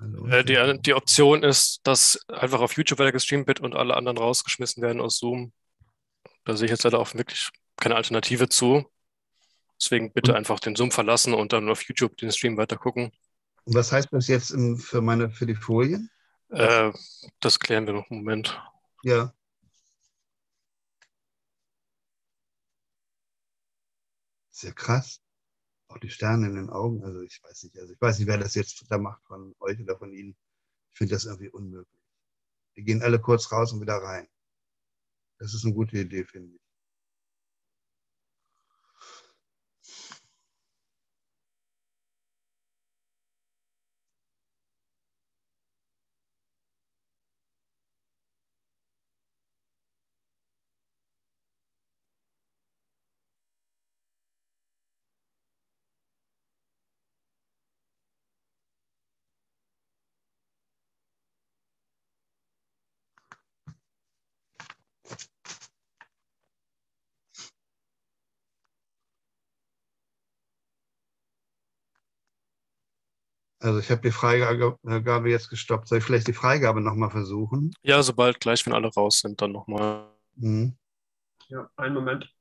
Hallo. Äh, die, die Option ist, dass einfach auf YouTube weiter gestreamt wird und alle anderen rausgeschmissen werden aus Zoom. Da sehe ich jetzt leider auch wirklich keine Alternative zu. Deswegen bitte einfach den Zoom verlassen und dann auf YouTube den Stream weiter gucken. Und was heißt das jetzt für meine für die Folien? Äh, das klären wir noch einen Moment. Ja. Sehr krass. Auch die Sterne in den Augen. Also ich weiß nicht, also ich weiß nicht, wer das jetzt da macht von euch oder von Ihnen. Ich finde das irgendwie unmöglich. Die gehen alle kurz raus und wieder rein. Das ist eine gute Idee, finde ich. Also ich habe die Freigabe jetzt gestoppt. Soll ich vielleicht die Freigabe nochmal versuchen? Ja, sobald gleich, wenn alle raus sind, dann nochmal. Mhm. Ja, einen Moment.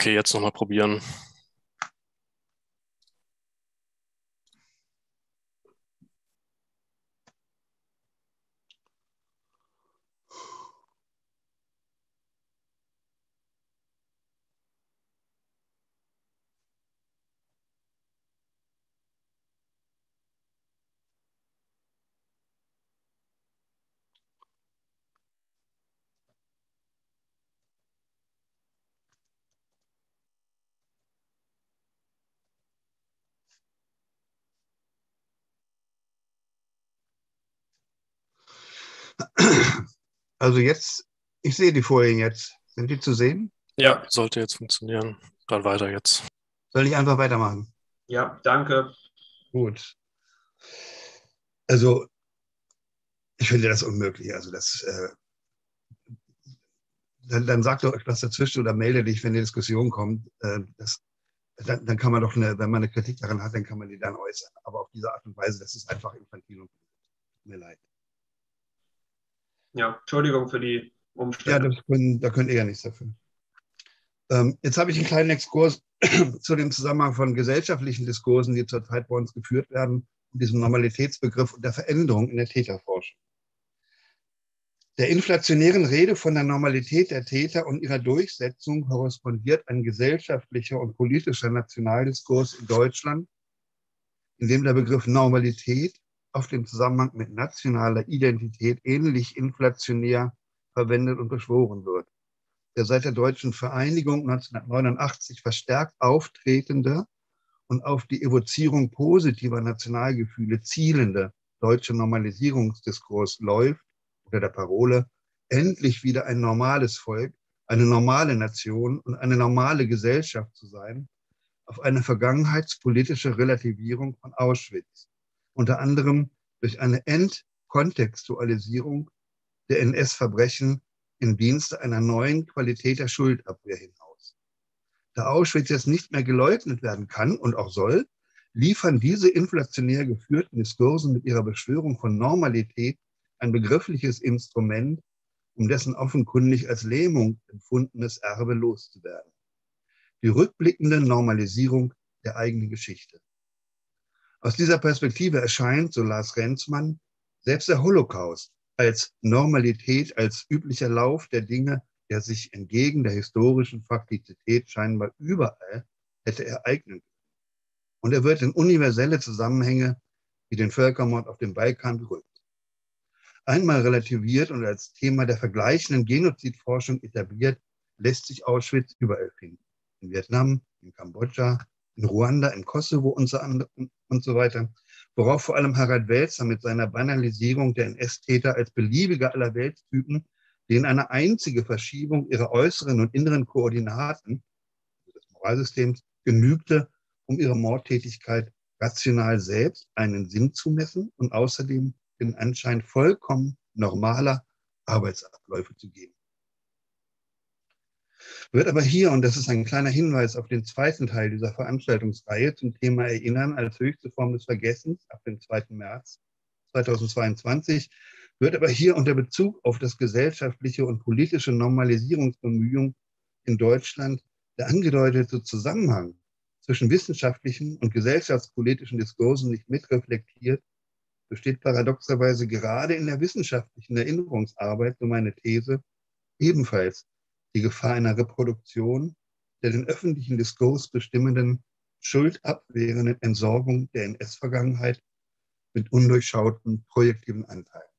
Okay, jetzt nochmal probieren. Also jetzt, ich sehe die Folien jetzt. Sind die zu sehen? Ja, sollte jetzt funktionieren. Dann weiter jetzt. Soll ich einfach weitermachen? Ja, danke. Gut. Also, ich finde das unmöglich. Also, das, äh, dann, dann sag doch etwas dazwischen oder melde dich, wenn die Diskussion kommt. Äh, das, dann, dann, kann man doch, eine, wenn man eine Kritik daran hat, dann kann man die dann äußern. Aber auf diese Art und Weise, das ist einfach infantil und mir leid. Ja, Entschuldigung für die Umstände. Ja, können, da könnt ihr ja nichts dafür. Ähm, jetzt habe ich einen kleinen Exkurs zu dem Zusammenhang von gesellschaftlichen Diskursen, die zurzeit bei uns geführt werden, und diesem Normalitätsbegriff und der Veränderung in der Täterforschung. Der inflationären Rede von der Normalität der Täter und ihrer Durchsetzung korrespondiert ein gesellschaftlicher und politischer Nationaldiskurs in Deutschland, in dem der Begriff Normalität auf den Zusammenhang mit nationaler Identität ähnlich inflationär verwendet und beschworen wird. Der seit der deutschen Vereinigung 1989 verstärkt auftretende und auf die Evozierung positiver Nationalgefühle zielende deutsche Normalisierungsdiskurs läuft unter der Parole endlich wieder ein normales Volk, eine normale Nation und eine normale Gesellschaft zu sein, auf eine vergangenheitspolitische Relativierung von Auschwitz unter anderem durch eine Entkontextualisierung der NS-Verbrechen im Dienste einer neuen Qualität der Schuldabwehr hinaus. Da Auschwitz jetzt nicht mehr geleugnet werden kann und auch soll, liefern diese inflationär geführten Diskursen mit ihrer Beschwörung von Normalität ein begriffliches Instrument, um dessen offenkundig als Lähmung empfundenes Erbe loszuwerden. Die rückblickende Normalisierung der eigenen Geschichte. Aus dieser Perspektive erscheint, so Lars Renzmann, selbst der Holocaust als Normalität, als üblicher Lauf der Dinge, der sich entgegen der historischen Faktizität scheinbar überall hätte ereignen können. Und er wird in universelle Zusammenhänge wie den Völkermord auf dem Balkan gerückt. Einmal relativiert und als Thema der vergleichenden Genozidforschung etabliert, lässt sich Auschwitz überall finden. In Vietnam, in Kambodscha, in Ruanda, im Kosovo und so, und so weiter, worauf vor allem Harald Welzer mit seiner Banalisierung der NS-Täter als beliebige Allerweltstypen, denen eine einzige Verschiebung ihrer äußeren und inneren Koordinaten des Moralsystems genügte, um ihre Mordtätigkeit rational selbst einen Sinn zu messen und außerdem den Anschein vollkommen normaler Arbeitsabläufe zu geben wird aber hier, und das ist ein kleiner Hinweis auf den zweiten Teil dieser Veranstaltungsreihe zum Thema Erinnern als höchste Form des Vergessens ab dem 2. März 2022, wird aber hier unter Bezug auf das gesellschaftliche und politische Normalisierungsbemühung in Deutschland der angedeutete Zusammenhang zwischen wissenschaftlichen und gesellschaftspolitischen Diskursen nicht mitreflektiert, besteht paradoxerweise gerade in der wissenschaftlichen Erinnerungsarbeit, so meine These, ebenfalls die Gefahr einer Reproduktion der den öffentlichen Diskurs bestimmenden schuldabwehrenden Entsorgung der NS-Vergangenheit mit undurchschauten projektiven Anteilen.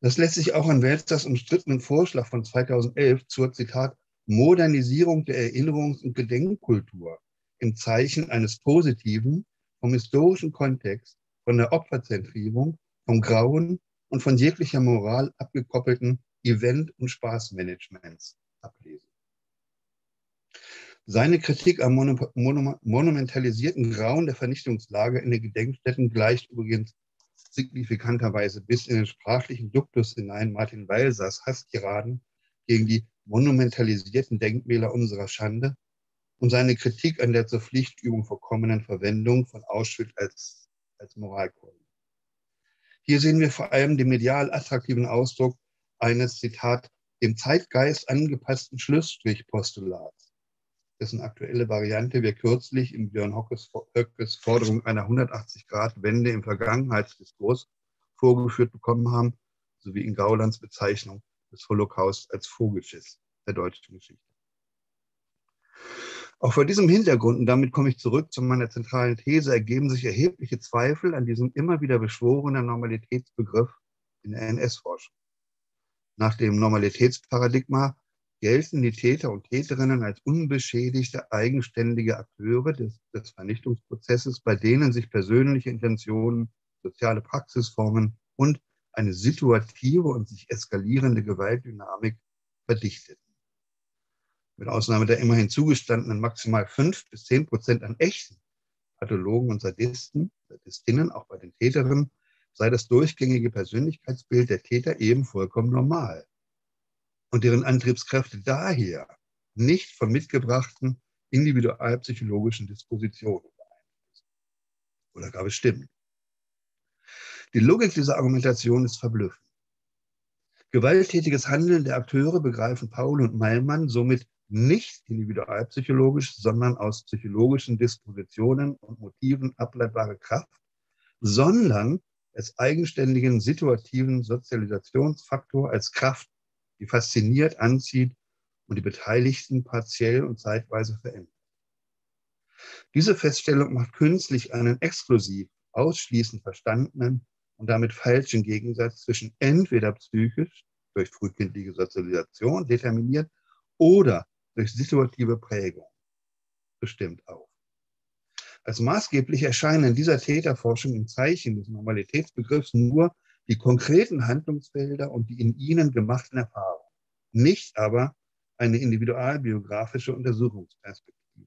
Das lässt sich auch an Welzers umstrittenen Vorschlag von 2011 zur, Zitat, Modernisierung der Erinnerungs- und Gedenkkultur im Zeichen eines positiven, vom historischen Kontext, von der Opferzentrierung, vom Grauen und von jeglicher Moral abgekoppelten Event- und Spaßmanagements ablesen. Seine Kritik am monumentalisierten Grauen der Vernichtungslager in den Gedenkstätten gleicht übrigens signifikanterweise bis in den sprachlichen Duktus hinein Martin Walsers Hasstiraden gegen die monumentalisierten Denkmäler unserer Schande und seine Kritik an der zur Pflichtübung verkommenen Verwendung von Auschwitz als, als Moralkeule. Hier sehen wir vor allem den medial attraktiven Ausdruck eines, Zitat, dem Zeitgeist angepassten Schlussstrichpostulats, dessen aktuelle Variante wir kürzlich in Björn Hockes, Höckes Forderung einer 180-Grad-Wende im Vergangenheitsdiskurs vorgeführt bekommen haben, sowie in Gaulands Bezeichnung des Holocaust als Vogelschiss der deutschen Geschichte. Auch vor diesem Hintergrund, und damit komme ich zurück zu meiner zentralen These, ergeben sich erhebliche Zweifel an diesem immer wieder beschworenen Normalitätsbegriff in der NS-Forschung. Nach dem Normalitätsparadigma gelten die Täter und Täterinnen als unbeschädigte, eigenständige Akteure des, des Vernichtungsprozesses, bei denen sich persönliche Intentionen, soziale Praxisformen und eine situative und sich eskalierende Gewaltdynamik verdichteten mit Ausnahme der immerhin zugestandenen maximal fünf bis zehn Prozent an echten Pathologen und Sadisten, Sadistinnen, auch bei den Täterinnen, sei das durchgängige Persönlichkeitsbild der Täter eben vollkommen normal. Und deren Antriebskräfte daher nicht von mitgebrachten individualpsychologischen Dispositionen beeinflusst oder gar bestimmt. Die Logik dieser Argumentation ist verblüffend. Gewalttätiges Handeln der Akteure begreifen Paul und Meilmann somit nicht individualpsychologisch, sondern aus psychologischen Dispositionen und Motiven ableitbare Kraft, sondern als eigenständigen situativen Sozialisationsfaktor, als Kraft, die fasziniert, anzieht und die Beteiligten partiell und zeitweise verändert. Diese Feststellung macht künstlich einen exklusiv, ausschließend verstandenen und damit falschen Gegensatz zwischen entweder psychisch durch frühkindliche Sozialisation determiniert oder durch situative Prägung bestimmt auf. Als maßgeblich erscheinen in dieser Täterforschung im Zeichen des Normalitätsbegriffs nur die konkreten Handlungsfelder und die in ihnen gemachten Erfahrungen, nicht aber eine individualbiografische Untersuchungsperspektive.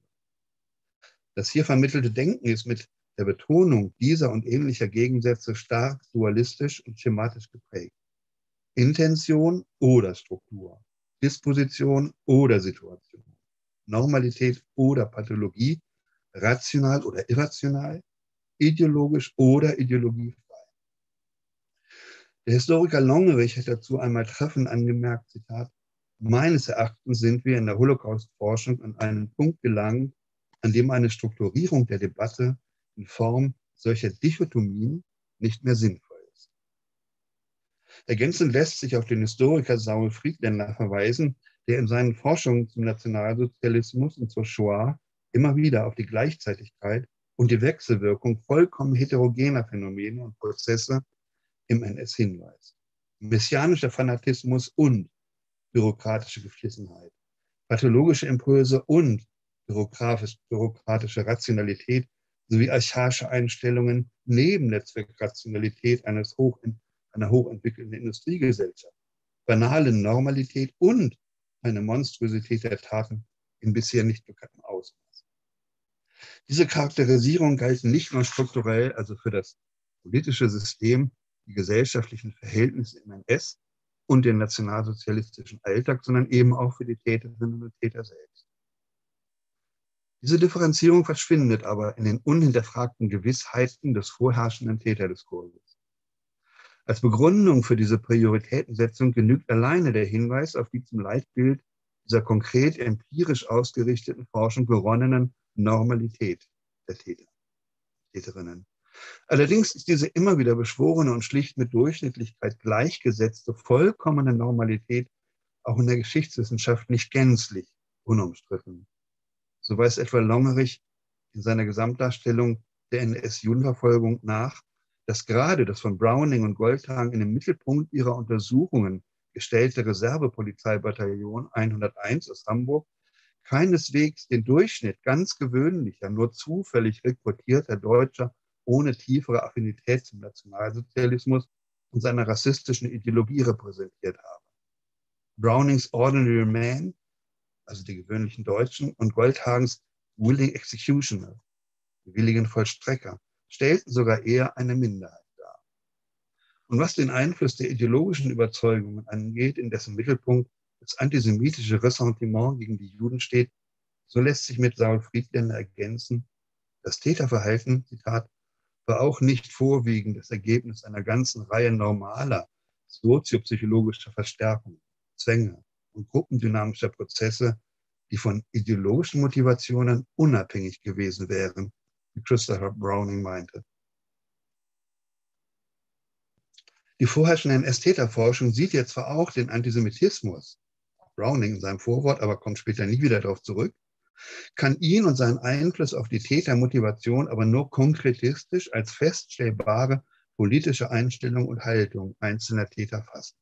Das hier vermittelte Denken ist mit der Betonung dieser und ähnlicher Gegensätze stark dualistisch und schematisch geprägt. Intention oder Struktur, Disposition oder Situation, Normalität oder Pathologie, rational oder irrational, ideologisch oder ideologiefrei. Der Historiker Longerich hat dazu einmal treffend angemerkt, Zitat, meines Erachtens sind wir in der Holocaust-Forschung an einen Punkt gelangt, an dem eine Strukturierung der Debatte in Form solcher Dichotomien nicht mehr sinnvoll Ergänzend lässt sich auf den Historiker Saul Friedländer verweisen, der in seinen Forschungen zum Nationalsozialismus und zur Shoah immer wieder auf die Gleichzeitigkeit und die Wechselwirkung vollkommen heterogener Phänomene und Prozesse im NS hinweist. Messianischer Fanatismus und bürokratische Geflissenheit, pathologische Impulse und bürokratische Rationalität sowie archaische Einstellungen neben der Zweckrationalität eines hoch einer hochentwickelten Industriegesellschaft, banale Normalität und eine Monstrosität der Taten in bisher nicht bekanntem Ausmaß. Diese Charakterisierung galten nicht nur strukturell, also für das politische System, die gesellschaftlichen Verhältnisse im NS und den nationalsozialistischen Alltag, sondern eben auch für die Täterinnen und Täter selbst. Diese Differenzierung verschwindet aber in den unhinterfragten Gewissheiten des vorherrschenden Täterdiskurses. Als Begründung für diese Prioritätensetzung genügt alleine der Hinweis auf die zum Leitbild dieser konkret empirisch ausgerichteten Forschung geronnenen Normalität der Täter, Täterinnen. Allerdings ist diese immer wieder beschworene und schlicht mit Durchschnittlichkeit gleichgesetzte vollkommene Normalität auch in der Geschichtswissenschaft nicht gänzlich unumstritten. So weist etwa Longerich in seiner Gesamtdarstellung der NS-Judenverfolgung nach, dass gerade das von Browning und Goldhagen in den Mittelpunkt ihrer Untersuchungen gestellte Reservepolizeibataillon 101 aus Hamburg keineswegs den Durchschnitt ganz gewöhnlicher, nur zufällig rekrutierter Deutscher ohne tiefere Affinität zum Nationalsozialismus und seiner rassistischen Ideologie repräsentiert habe. Brownings Ordinary Man, also die gewöhnlichen Deutschen, und Goldhagens Willing Executioner, die willigen Vollstrecker, stellten sogar eher eine Minderheit dar. Und was den Einfluss der ideologischen Überzeugungen angeht, in dessen Mittelpunkt das antisemitische Ressentiment gegen die Juden steht, so lässt sich mit Saul Friedländer ergänzen, das Täterverhalten, Zitat, war auch nicht vorwiegend das Ergebnis einer ganzen Reihe normaler soziopsychologischer Verstärkungen, Zwänge und gruppendynamischer Prozesse, die von ideologischen Motivationen unabhängig gewesen wären, wie Christopher Browning meinte. Die vorherrschende Ästheterforschung sieht jetzt zwar auch den Antisemitismus, Browning in seinem Vorwort, aber kommt später nie wieder darauf zurück, kann ihn und seinen Einfluss auf die Tätermotivation aber nur konkretistisch als feststellbare politische Einstellung und Haltung einzelner Täter fassen.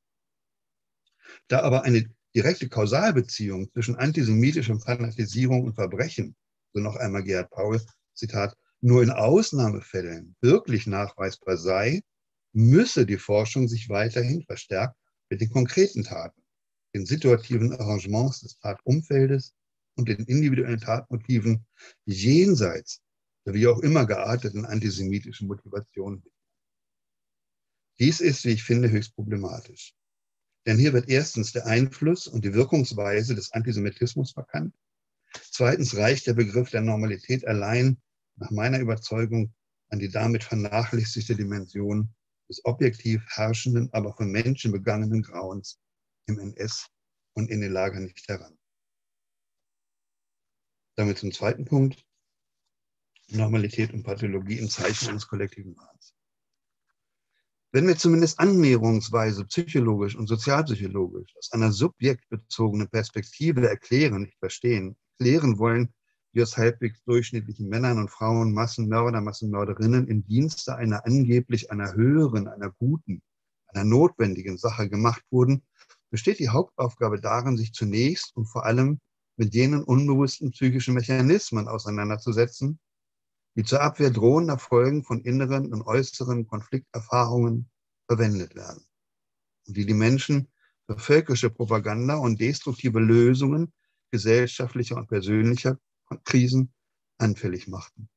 Da aber eine direkte Kausalbeziehung zwischen antisemitischem Fanatisierung und Verbrechen, so noch einmal Gerhard Paul, Zitat, nur in Ausnahmefällen wirklich nachweisbar sei, müsse die Forschung sich weiterhin verstärkt mit den konkreten Taten, den situativen Arrangements des Tatumfeldes und den individuellen Tatmotiven jenseits der wie auch immer gearteten antisemitischen Motivationen. Dies ist, wie ich finde, höchst problematisch. Denn hier wird erstens der Einfluss und die Wirkungsweise des Antisemitismus verkannt. Zweitens reicht der Begriff der Normalität allein nach meiner Überzeugung an die damit vernachlässigte Dimension des objektiv herrschenden, aber von Menschen begangenen Grauens im NS und in den Lagern nicht heran. Damit zum zweiten Punkt. Normalität und Pathologie im Zeichen eines kollektiven Wahns. Wenn wir zumindest annäherungsweise psychologisch und sozialpsychologisch aus einer subjektbezogenen Perspektive erklären, nicht verstehen, erklären wollen, wie aus halbwegs durchschnittlichen Männern und Frauen Massenmörder, Massenmörderinnen im Dienste einer angeblich einer höheren, einer guten, einer notwendigen Sache gemacht wurden, besteht die Hauptaufgabe darin, sich zunächst und vor allem mit jenen unbewussten psychischen Mechanismen auseinanderzusetzen, die zur Abwehr drohender Folgen von inneren und äußeren Konflikterfahrungen verwendet werden und die die Menschen für völkische Propaganda und destruktive Lösungen gesellschaftlicher und persönlicher Krisen anfällig machten.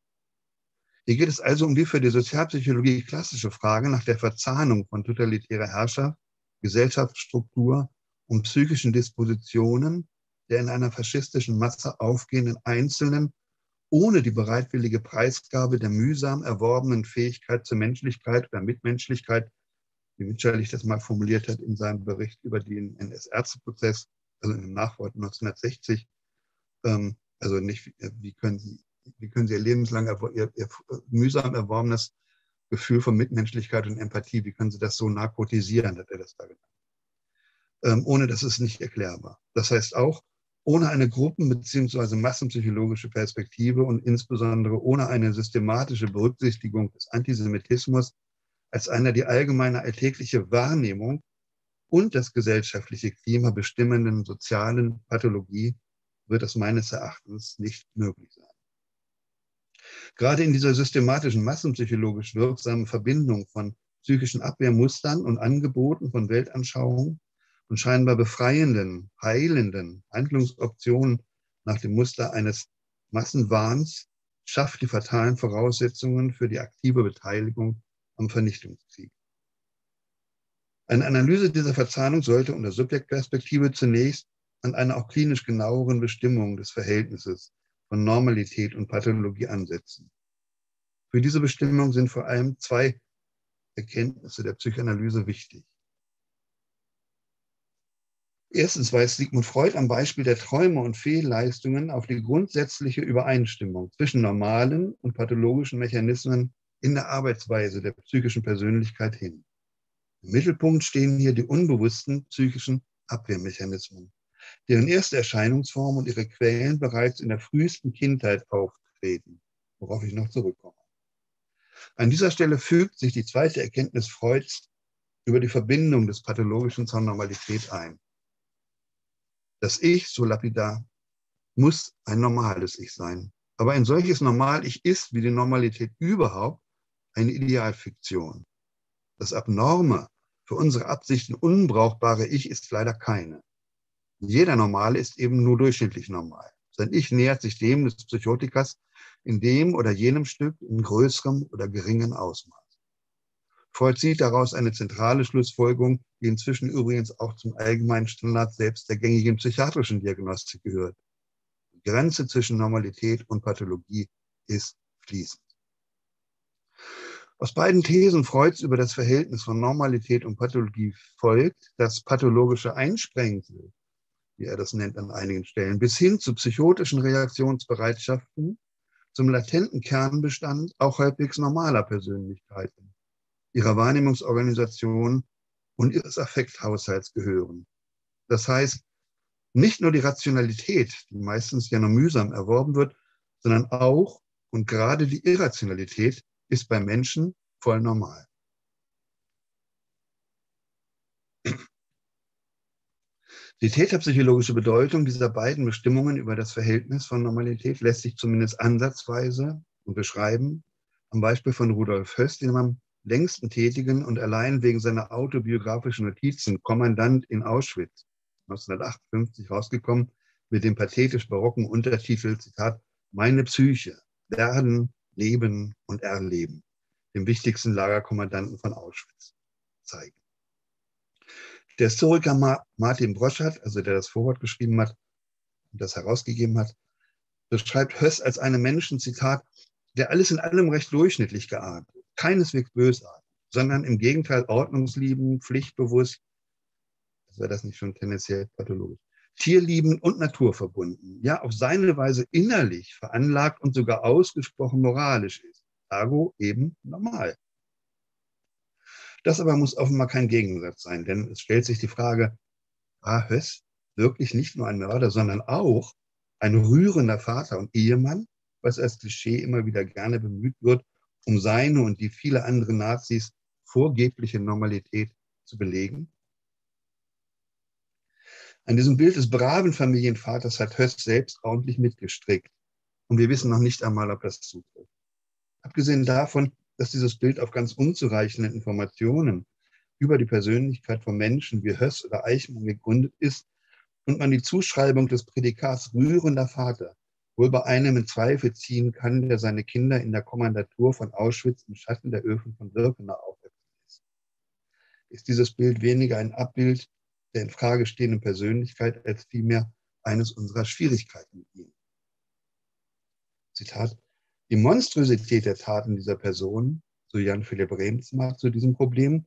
Hier geht es also um die für die Sozialpsychologie klassische Frage nach der Verzahnung von totalitärer Herrschaft, Gesellschaftsstruktur und psychischen Dispositionen der in einer faschistischen Masse aufgehenden Einzelnen ohne die bereitwillige Preisgabe der mühsam erworbenen Fähigkeit zur Menschlichkeit oder Mitmenschlichkeit, wie Mitscherlich das mal formuliert hat in seinem Bericht über den NS-Ärzteprozess, also im Nachwort 1960. Ähm, also nicht, wie können Sie, wie können Sie Ihr lebenslang, Ihr, Ihr mühsam erworbenes Gefühl von Mitmenschlichkeit und Empathie, wie können Sie das so narkotisieren, hat er das da genannt. Ähm, ohne das ist nicht erklärbar. Das heißt auch, ohne eine Gruppen- bzw. massenpsychologische Perspektive und insbesondere ohne eine systematische Berücksichtigung des Antisemitismus als einer die allgemeine alltägliche Wahrnehmung und das gesellschaftliche Klima bestimmenden sozialen Pathologie wird das meines Erachtens nicht möglich sein. Gerade in dieser systematischen, massenpsychologisch wirksamen Verbindung von psychischen Abwehrmustern und Angeboten von Weltanschauungen und scheinbar befreienden, heilenden Handlungsoptionen nach dem Muster eines Massenwahns schafft die fatalen Voraussetzungen für die aktive Beteiligung am Vernichtungskrieg. Eine Analyse dieser Verzahnung sollte unter Subjektperspektive zunächst an einer auch klinisch genaueren Bestimmung des Verhältnisses von Normalität und Pathologie ansetzen. Für diese Bestimmung sind vor allem zwei Erkenntnisse der Psychoanalyse wichtig. Erstens weist Sigmund Freud am Beispiel der Träume und Fehlleistungen auf die grundsätzliche Übereinstimmung zwischen normalen und pathologischen Mechanismen in der Arbeitsweise der psychischen Persönlichkeit hin. Im Mittelpunkt stehen hier die unbewussten psychischen Abwehrmechanismen, deren erste Erscheinungsform und ihre Quellen bereits in der frühesten Kindheit auftreten, worauf ich noch zurückkomme. An dieser Stelle fügt sich die zweite Erkenntnis Freuds über die Verbindung des Pathologischen zur Normalität ein. Das Ich, so lapidar, muss ein normales Ich sein. Aber ein solches Normal-Ich ist, wie die Normalität überhaupt, eine Idealfiktion. Das abnorme, für unsere Absichten unbrauchbare Ich ist leider keine. Jeder Normale ist eben nur durchschnittlich normal. Sein Ich nähert sich dem des Psychotikers in dem oder jenem Stück in größerem oder geringem Ausmaß. Freud zieht daraus eine zentrale Schlussfolgerung, die inzwischen übrigens auch zum allgemeinen Standard selbst der gängigen psychiatrischen Diagnostik gehört. Die Grenze zwischen Normalität und Pathologie ist fließend. Aus beiden Thesen Freuds über das Verhältnis von Normalität und Pathologie folgt, dass pathologische Einsprengsel, wie er das nennt an einigen Stellen, bis hin zu psychotischen Reaktionsbereitschaften zum latenten Kernbestand auch halbwegs normaler Persönlichkeiten, ihrer Wahrnehmungsorganisation und ihres Affekthaushalts gehören. Das heißt, nicht nur die Rationalität, die meistens ja nur mühsam erworben wird, sondern auch und gerade die Irrationalität ist beim Menschen voll normal. Die täterpsychologische Bedeutung dieser beiden Bestimmungen über das Verhältnis von Normalität lässt sich zumindest ansatzweise beschreiben am Beispiel von Rudolf Höss, dem am längsten tätigen und allein wegen seiner autobiografischen Notizen Kommandant in Auschwitz 1958 rausgekommen mit dem pathetisch barocken Untertitel Zitat Meine Psyche, Werden, Leben und Erleben, dem wichtigsten Lagerkommandanten von Auschwitz zeigen. Der Historiker Martin Broschat, also der das Vorwort geschrieben hat und das herausgegeben hat, beschreibt Höss als einen Menschen, Zitat, der alles in allem recht durchschnittlich geahnt, keineswegs bösartig, sondern im Gegenteil ordnungsliebend, pflichtbewusst, das wäre das nicht schon tendenziell pathologisch, tierliebend und naturverbunden, ja auf seine Weise innerlich veranlagt und sogar ausgesprochen moralisch ist, ergo eben normal. Das aber muss offenbar kein Gegensatz sein, denn es stellt sich die Frage, war Höss wirklich nicht nur ein Mörder, sondern auch ein rührender Vater und Ehemann, was als Klischee immer wieder gerne bemüht wird, um seine und die viele andere Nazis vorgebliche Normalität zu belegen? An diesem Bild des braven Familienvaters hat Höss selbst ordentlich mitgestrickt. Und wir wissen noch nicht einmal, ob das zutrifft. Abgesehen davon dass dieses Bild auf ganz unzureichenden Informationen über die Persönlichkeit von Menschen wie Höss oder Eichmann gegründet ist und man die Zuschreibung des Prädikats rührender Vater wohl bei einem in Zweifel ziehen kann, der seine Kinder in der Kommandatur von Auschwitz im Schatten der Öfen von Birkenau aufwachsen ist. Ist dieses Bild weniger ein Abbild der in Frage stehenden Persönlichkeit als vielmehr eines unserer Schwierigkeiten mit ihm? Zitat, die Monstrosität der Taten dieser Person, so Jan Philipp Remsmar zu diesem Problem,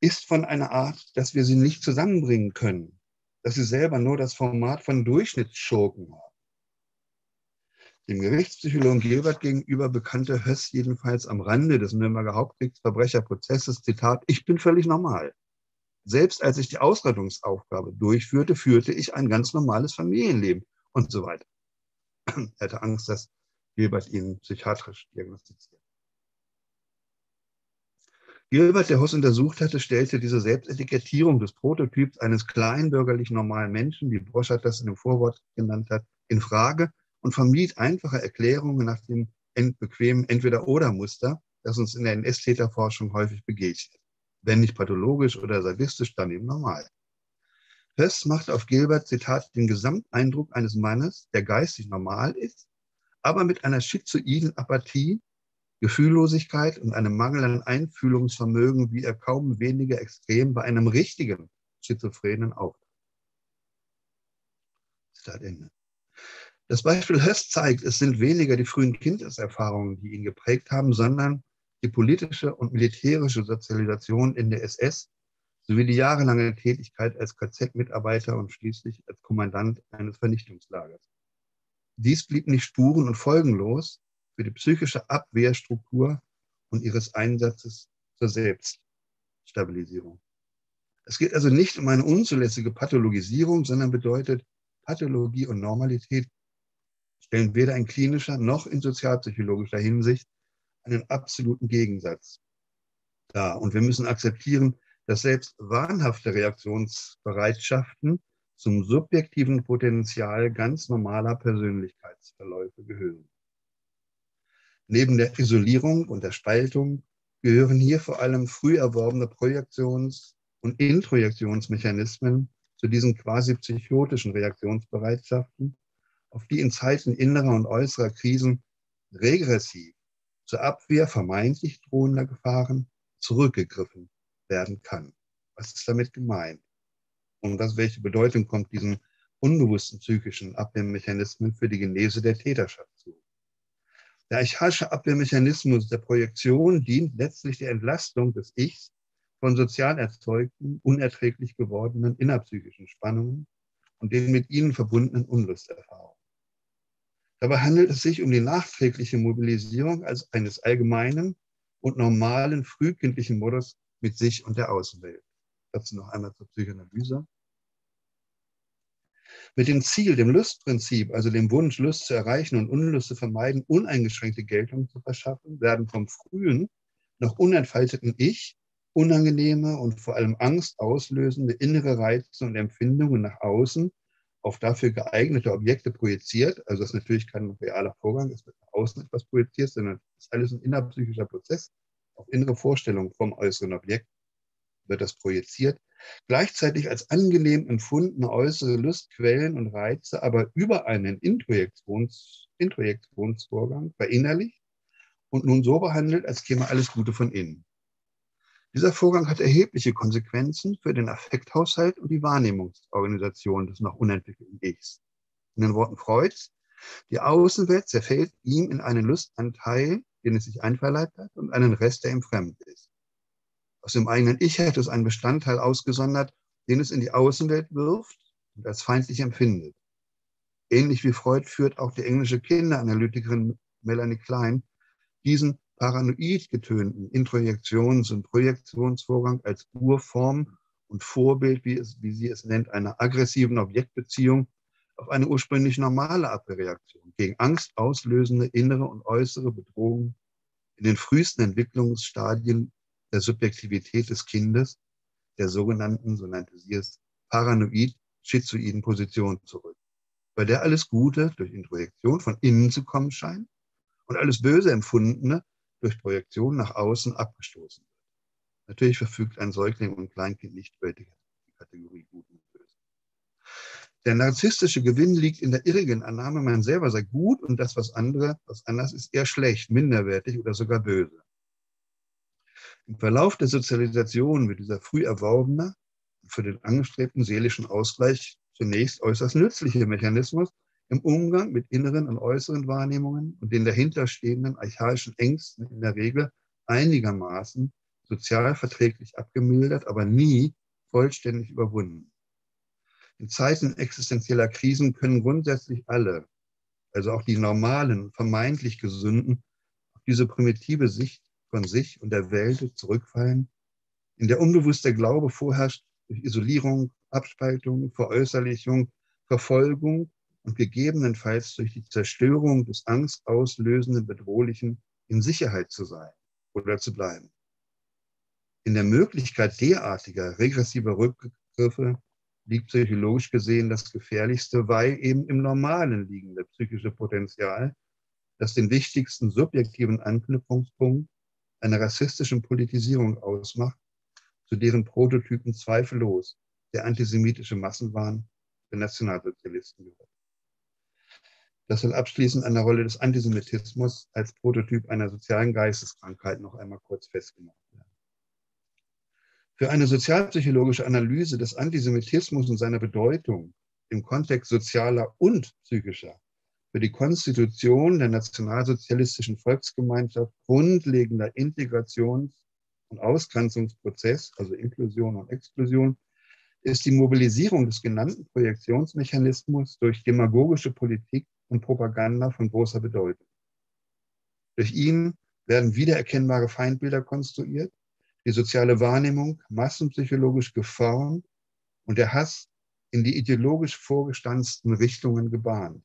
ist von einer Art, dass wir sie nicht zusammenbringen können, dass sie selber nur das Format von Durchschnittsschurken haben. Dem Gerichtspsychologen Gilbert gegenüber bekannte Höss jedenfalls am Rande des Nürnberger Hauptkriegsverbrecherprozesses, Zitat, ich bin völlig normal. Selbst als ich die Ausrettungsaufgabe durchführte, führte ich ein ganz normales Familienleben und so weiter. Er hatte Angst, dass Gilbert ihn psychiatrisch diagnostiziert. Gilbert, der Hoss untersucht hatte, stellte diese Selbstetikettierung des Prototyps eines kleinbürgerlich normalen Menschen, wie Broschert das in dem Vorwort genannt hat, in Frage und vermied einfache Erklärungen nach dem bequemen Entweder-Oder-Muster, das uns in der NS-Täterforschung häufig begegnet. Wenn nicht pathologisch oder sadistisch, dann eben normal. Höss macht auf Gilbert, Zitat, den Gesamteindruck eines Mannes, der geistig normal ist, aber mit einer schizoiden Apathie, Gefühllosigkeit und einem Mangel an Einfühlungsvermögen, wie er kaum weniger extrem bei einem richtigen Schizophrenen auftritt. Das Beispiel Höss zeigt, es sind weniger die frühen Kindeserfahrungen, die ihn geprägt haben, sondern die politische und militärische Sozialisation in der SS sowie die jahrelange Tätigkeit als KZ-Mitarbeiter und schließlich als Kommandant eines Vernichtungslagers. Dies blieb nicht spuren- und folgenlos für die psychische Abwehrstruktur und ihres Einsatzes zur Selbststabilisierung. Es geht also nicht um eine unzulässige Pathologisierung, sondern bedeutet, Pathologie und Normalität stellen weder in klinischer noch in sozialpsychologischer Hinsicht einen absoluten Gegensatz dar. Und wir müssen akzeptieren, dass selbst wahnhafte Reaktionsbereitschaften zum subjektiven Potenzial ganz normaler Persönlichkeitsverläufe gehören. Neben der Isolierung und der Spaltung gehören hier vor allem früh erworbene Projektions- und Introjektionsmechanismen zu diesen quasi psychotischen Reaktionsbereitschaften, auf die in Zeiten innerer und äußerer Krisen regressiv zur Abwehr vermeintlich drohender Gefahren zurückgegriffen werden kann. Was ist damit gemeint? Und was, welche Bedeutung kommt diesen unbewussten psychischen Abwehrmechanismen für die Genese der Täterschaft zu? Der archaische Abwehrmechanismus der Projektion dient letztlich der Entlastung des Ichs von sozial erzeugten, unerträglich gewordenen innerpsychischen Spannungen und den mit ihnen verbundenen Unlusterfahrungen. Dabei handelt es sich um die nachträgliche Mobilisierung als eines allgemeinen und normalen frühkindlichen Modus mit sich und der Außenwelt. Dazu noch einmal zur Psychoanalyse. Mit dem Ziel, dem Lustprinzip, also dem Wunsch, Lust zu erreichen und Unlust zu vermeiden, uneingeschränkte Geltung zu verschaffen, werden vom frühen, noch unentfalteten Ich unangenehme und vor allem Angst auslösende innere Reize und Empfindungen nach außen auf dafür geeignete Objekte projiziert. Also das ist natürlich kein realer Vorgang, es wird nach außen etwas projiziert, sondern es ist alles ein innerpsychischer Prozess. Auf innere Vorstellungen vom äußeren Objekt wird das projiziert. Gleichzeitig als angenehm empfundene äußere Lustquellen und Reize, aber über einen Introjektions, Introjektionsvorgang verinnerlicht und nun so behandelt, als käme alles Gute von innen. Dieser Vorgang hat erhebliche Konsequenzen für den Affekthaushalt und die Wahrnehmungsorganisation des noch unentwickelten Ichs. In den Worten Freuds, die Außenwelt zerfällt ihm in einen Lustanteil, den es sich einverleibt hat, und einen Rest, der ihm fremd ist. Aus dem eigenen Ich hat es einen Bestandteil ausgesondert, den es in die Außenwelt wirft und als feindlich empfindet. Ähnlich wie Freud führt auch die englische Kinderanalytikerin Melanie Klein diesen paranoid getönten Introjektions- und Projektionsvorgang als Urform und Vorbild, wie, es, wie sie es nennt, einer aggressiven Objektbeziehung auf eine ursprünglich normale Abwehrreaktion gegen Angst auslösende innere und äußere Bedrohung in den frühesten Entwicklungsstadien der Subjektivität des Kindes, der sogenannten, so nannte sie es, paranoid-schizoiden Position zurück, bei der alles Gute durch Introjektion von innen zu kommen scheint und alles Böse Empfundene durch Projektion nach außen abgestoßen wird. Natürlich verfügt ein Säugling und Kleinkind nicht über die Kategorie Gut und Böse. Der narzisstische Gewinn liegt in der irrigen Annahme, man selber sei gut und das, was andere, was anders ist, eher schlecht, minderwertig oder sogar böse. Im Verlauf der Sozialisation wird dieser früh erworbene für den angestrebten seelischen Ausgleich zunächst äußerst nützliche Mechanismus im Umgang mit inneren und äußeren Wahrnehmungen und den dahinterstehenden archaischen Ängsten in der Regel einigermaßen sozial verträglich abgemildert, aber nie vollständig überwunden. In Zeiten existenzieller Krisen können grundsätzlich alle, also auch die normalen, vermeintlich gesunden, auf diese primitive Sicht von sich und der Welt zurückfallen, in der unbewusster Glaube vorherrscht durch Isolierung, Abspaltung, Veräußerlichung, Verfolgung und gegebenenfalls durch die Zerstörung des angstauslösenden Bedrohlichen in Sicherheit zu sein oder zu bleiben. In der Möglichkeit derartiger regressiver Rückgriffe liegt psychologisch gesehen das Gefährlichste, weil eben im Normalen liegende psychische Potenzial, das den wichtigsten subjektiven Anknüpfungspunkt einer rassistischen Politisierung ausmacht, zu deren Prototypen zweifellos der antisemitische Massenwahn der Nationalsozialisten gehört. Das soll abschließend an der Rolle des Antisemitismus als Prototyp einer sozialen Geisteskrankheit noch einmal kurz festgemacht werden. Für eine sozialpsychologische Analyse des Antisemitismus und seiner Bedeutung im Kontext sozialer und psychischer für die Konstitution der nationalsozialistischen Volksgemeinschaft grundlegender Integrations- und Ausgrenzungsprozess, also Inklusion und Exklusion, ist die Mobilisierung des genannten Projektionsmechanismus durch demagogische Politik und Propaganda von großer Bedeutung. Durch ihn werden wiedererkennbare Feindbilder konstruiert, die soziale Wahrnehmung massenpsychologisch geformt und der Hass in die ideologisch vorgestanzten Richtungen gebahnt.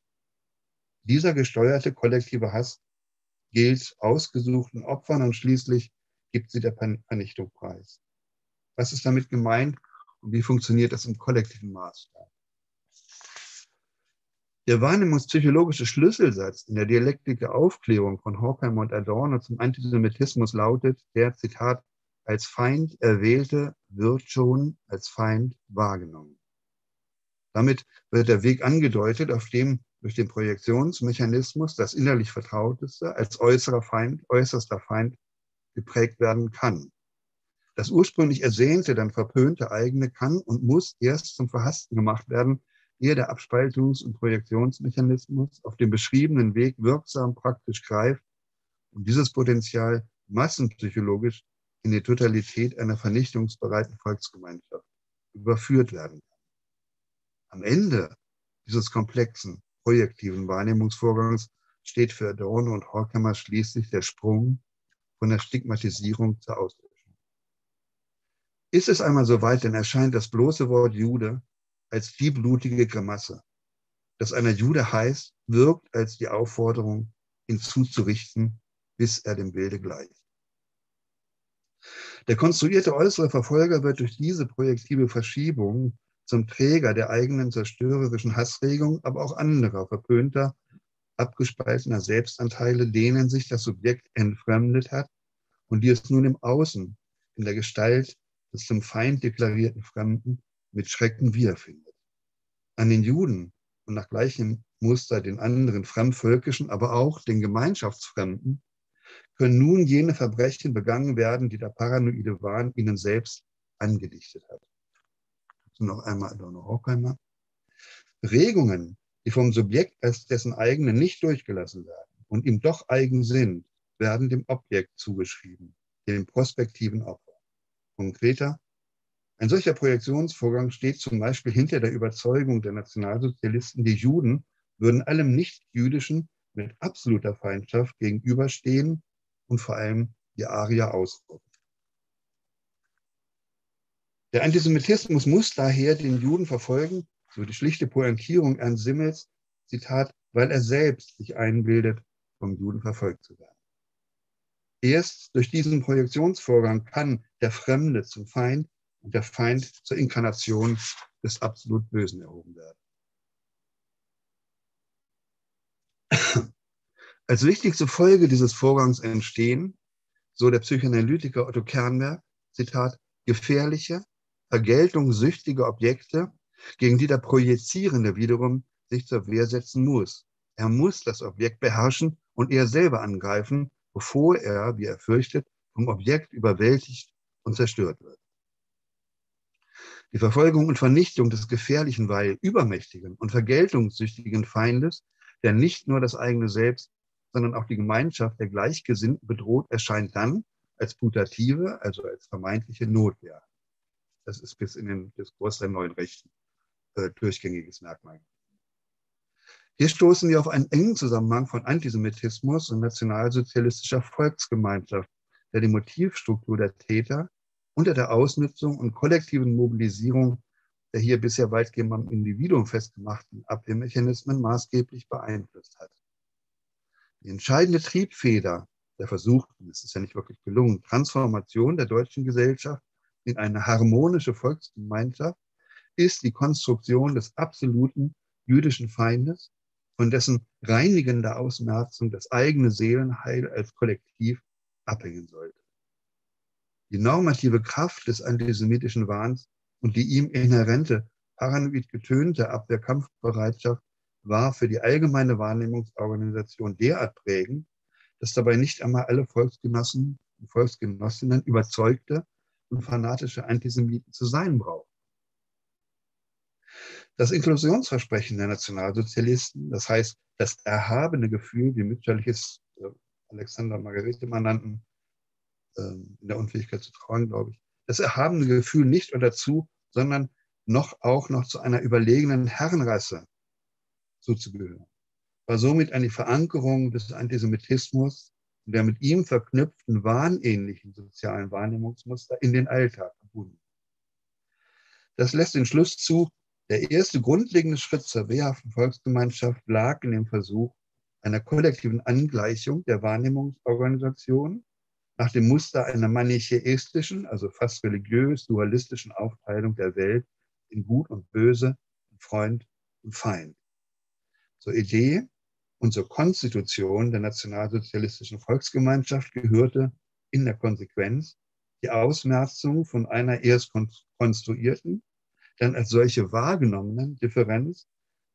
Dieser gesteuerte kollektive Hass gilt ausgesuchten Opfern und schließlich gibt sie der Vernichtung preis. Was ist damit gemeint und wie funktioniert das im kollektiven Maßstab? Der wahrnehmungspsychologische Schlüsselsatz in der Dialektik der Aufklärung von Horkheimer und Adorno zum Antisemitismus lautet, der, Zitat, als Feind erwählte wird schon als Feind wahrgenommen. Damit wird der Weg angedeutet, auf dem durch den Projektionsmechanismus das innerlich Vertrauteste als äußerer Feind, äußerster Feind geprägt werden kann. Das ursprünglich Ersehnte, dann verpönte eigene kann und muss erst zum Verhassten gemacht werden, ehe der Abspaltungs- und Projektionsmechanismus auf dem beschriebenen Weg wirksam praktisch greift und dieses Potenzial massenpsychologisch in die Totalität einer vernichtungsbereiten Volksgemeinschaft überführt werden kann. Am Ende dieses komplexen, projektiven Wahrnehmungsvorgangs steht für Adorno und Horkheimer schließlich der Sprung von der Stigmatisierung zur Auslöschung. Ist es einmal so weit, dann erscheint das bloße Wort Jude als die blutige Grimasse. Dass einer Jude heißt, wirkt als die Aufforderung, ihn zuzurichten, bis er dem Bilde gleicht. Der konstruierte äußere Verfolger wird durch diese projektive Verschiebung zum Träger der eigenen zerstörerischen Hassregung, aber auch anderer verpönter, abgespaltener Selbstanteile, denen sich das Subjekt entfremdet hat und die es nun im Außen in der Gestalt des zum Feind deklarierten Fremden mit Schrecken wiederfindet. An den Juden und nach gleichem Muster den anderen fremdvölkischen, aber auch den Gemeinschaftsfremden können nun jene Verbrechen begangen werden, die der paranoide Wahn ihnen selbst angedichtet hat. Und noch einmal Adorno Horkheimer. Regungen, die vom Subjekt als dessen eigene nicht durchgelassen werden und ihm doch eigen sind, werden dem Objekt zugeschrieben, dem prospektiven Opfer. Konkreter, ein solcher Projektionsvorgang steht zum Beispiel hinter der Überzeugung der Nationalsozialisten, die Juden würden allem Nichtjüdischen mit absoluter Feindschaft gegenüberstehen und vor allem die Arier ausrotten. Der Antisemitismus muss daher den Juden verfolgen, so die schlichte Pointierung Ernst Simmels, Zitat, weil er selbst sich einbildet, vom Juden verfolgt zu werden. Erst durch diesen Projektionsvorgang kann der Fremde zum Feind und der Feind zur Inkarnation des absolut Bösen erhoben werden. Als wichtigste Folge dieses Vorgangs entstehen, so der Psychoanalytiker Otto Kernberg, Zitat, gefährliche, vergeltungssüchtige Objekte, gegen die der Projizierende wiederum sich zur Wehr setzen muss. Er muss das Objekt beherrschen und er selber angreifen, bevor er, wie er fürchtet, vom Objekt überwältigt und zerstört wird. Die Verfolgung und Vernichtung des gefährlichen, weil übermächtigen und vergeltungssüchtigen Feindes, der nicht nur das eigene Selbst, sondern auch die Gemeinschaft der Gleichgesinnten bedroht, erscheint dann als putative, also als vermeintliche Notwehr. Das ist bis in den Diskurs der neuen Rechten äh, durchgängiges Merkmal. Hier stoßen wir auf einen engen Zusammenhang von Antisemitismus und nationalsozialistischer Volksgemeinschaft, der die Motivstruktur der Täter unter der Ausnutzung und kollektiven Mobilisierung der hier bisher weitgehend am Individuum festgemachten Abwehrmechanismen maßgeblich beeinflusst hat. Die entscheidende Triebfeder der versuchten, es ist ja nicht wirklich gelungen, Transformation der deutschen Gesellschaft in eine harmonische Volksgemeinschaft ist die Konstruktion des absoluten jüdischen Feindes von dessen reinigender Ausmerzung das eigene Seelenheil als Kollektiv abhängen sollte. Die normative Kraft des antisemitischen Wahns und die ihm inhärente, paranoid getönte Abwehrkampfbereitschaft war für die allgemeine Wahrnehmungsorganisation derart prägend, dass dabei nicht einmal alle Volksgenossen und Volksgenossinnen überzeugte und fanatische Antisemiten zu sein brauchen. Das Inklusionsversprechen der Nationalsozialisten, das heißt das erhabene Gefühl, wie mütterliches äh, Alexander Margarete mal nannten, ähm, in der Unfähigkeit zu trauen, glaube ich, das erhabene Gefühl nicht nur dazu, sondern noch auch noch zu einer überlegenen Herrenrasse zuzugehören, war somit eine Verankerung des Antisemitismus der mit ihm verknüpften wahnähnlichen sozialen Wahrnehmungsmuster in den Alltag gebunden. Das lässt den Schluss zu, der erste grundlegende Schritt zur wehrhaften Volksgemeinschaft lag in dem Versuch einer kollektiven Angleichung der Wahrnehmungsorganisation nach dem Muster einer manichäistischen, also fast religiös dualistischen Aufteilung der Welt in Gut und Böse, in Freund und Feind. Zur Idee und zur Konstitution der nationalsozialistischen Volksgemeinschaft gehörte in der Konsequenz die Ausmerzung von einer erst konstruierten, dann als solche wahrgenommenen Differenz,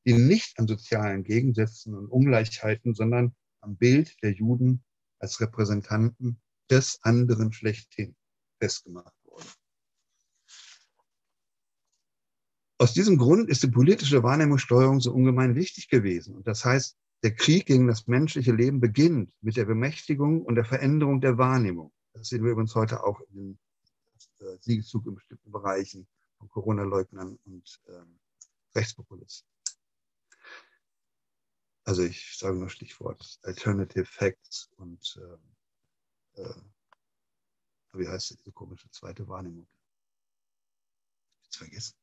die nicht an sozialen Gegensätzen und Ungleichheiten, sondern am Bild der Juden als Repräsentanten des anderen schlechthin festgemacht wurden. Aus diesem Grund ist die politische Wahrnehmungssteuerung so ungemein wichtig gewesen. Und das heißt, der Krieg gegen das menschliche Leben beginnt mit der Bemächtigung und der Veränderung der Wahrnehmung. Das sehen wir übrigens heute auch in den äh, Siegeszug in bestimmten Bereichen von Corona-Leugnern und ähm, Rechtspopulisten. Also ich sage nur Stichwort Alternative Facts und äh, äh, wie heißt diese komische zweite Wahrnehmung? Jetzt vergessen.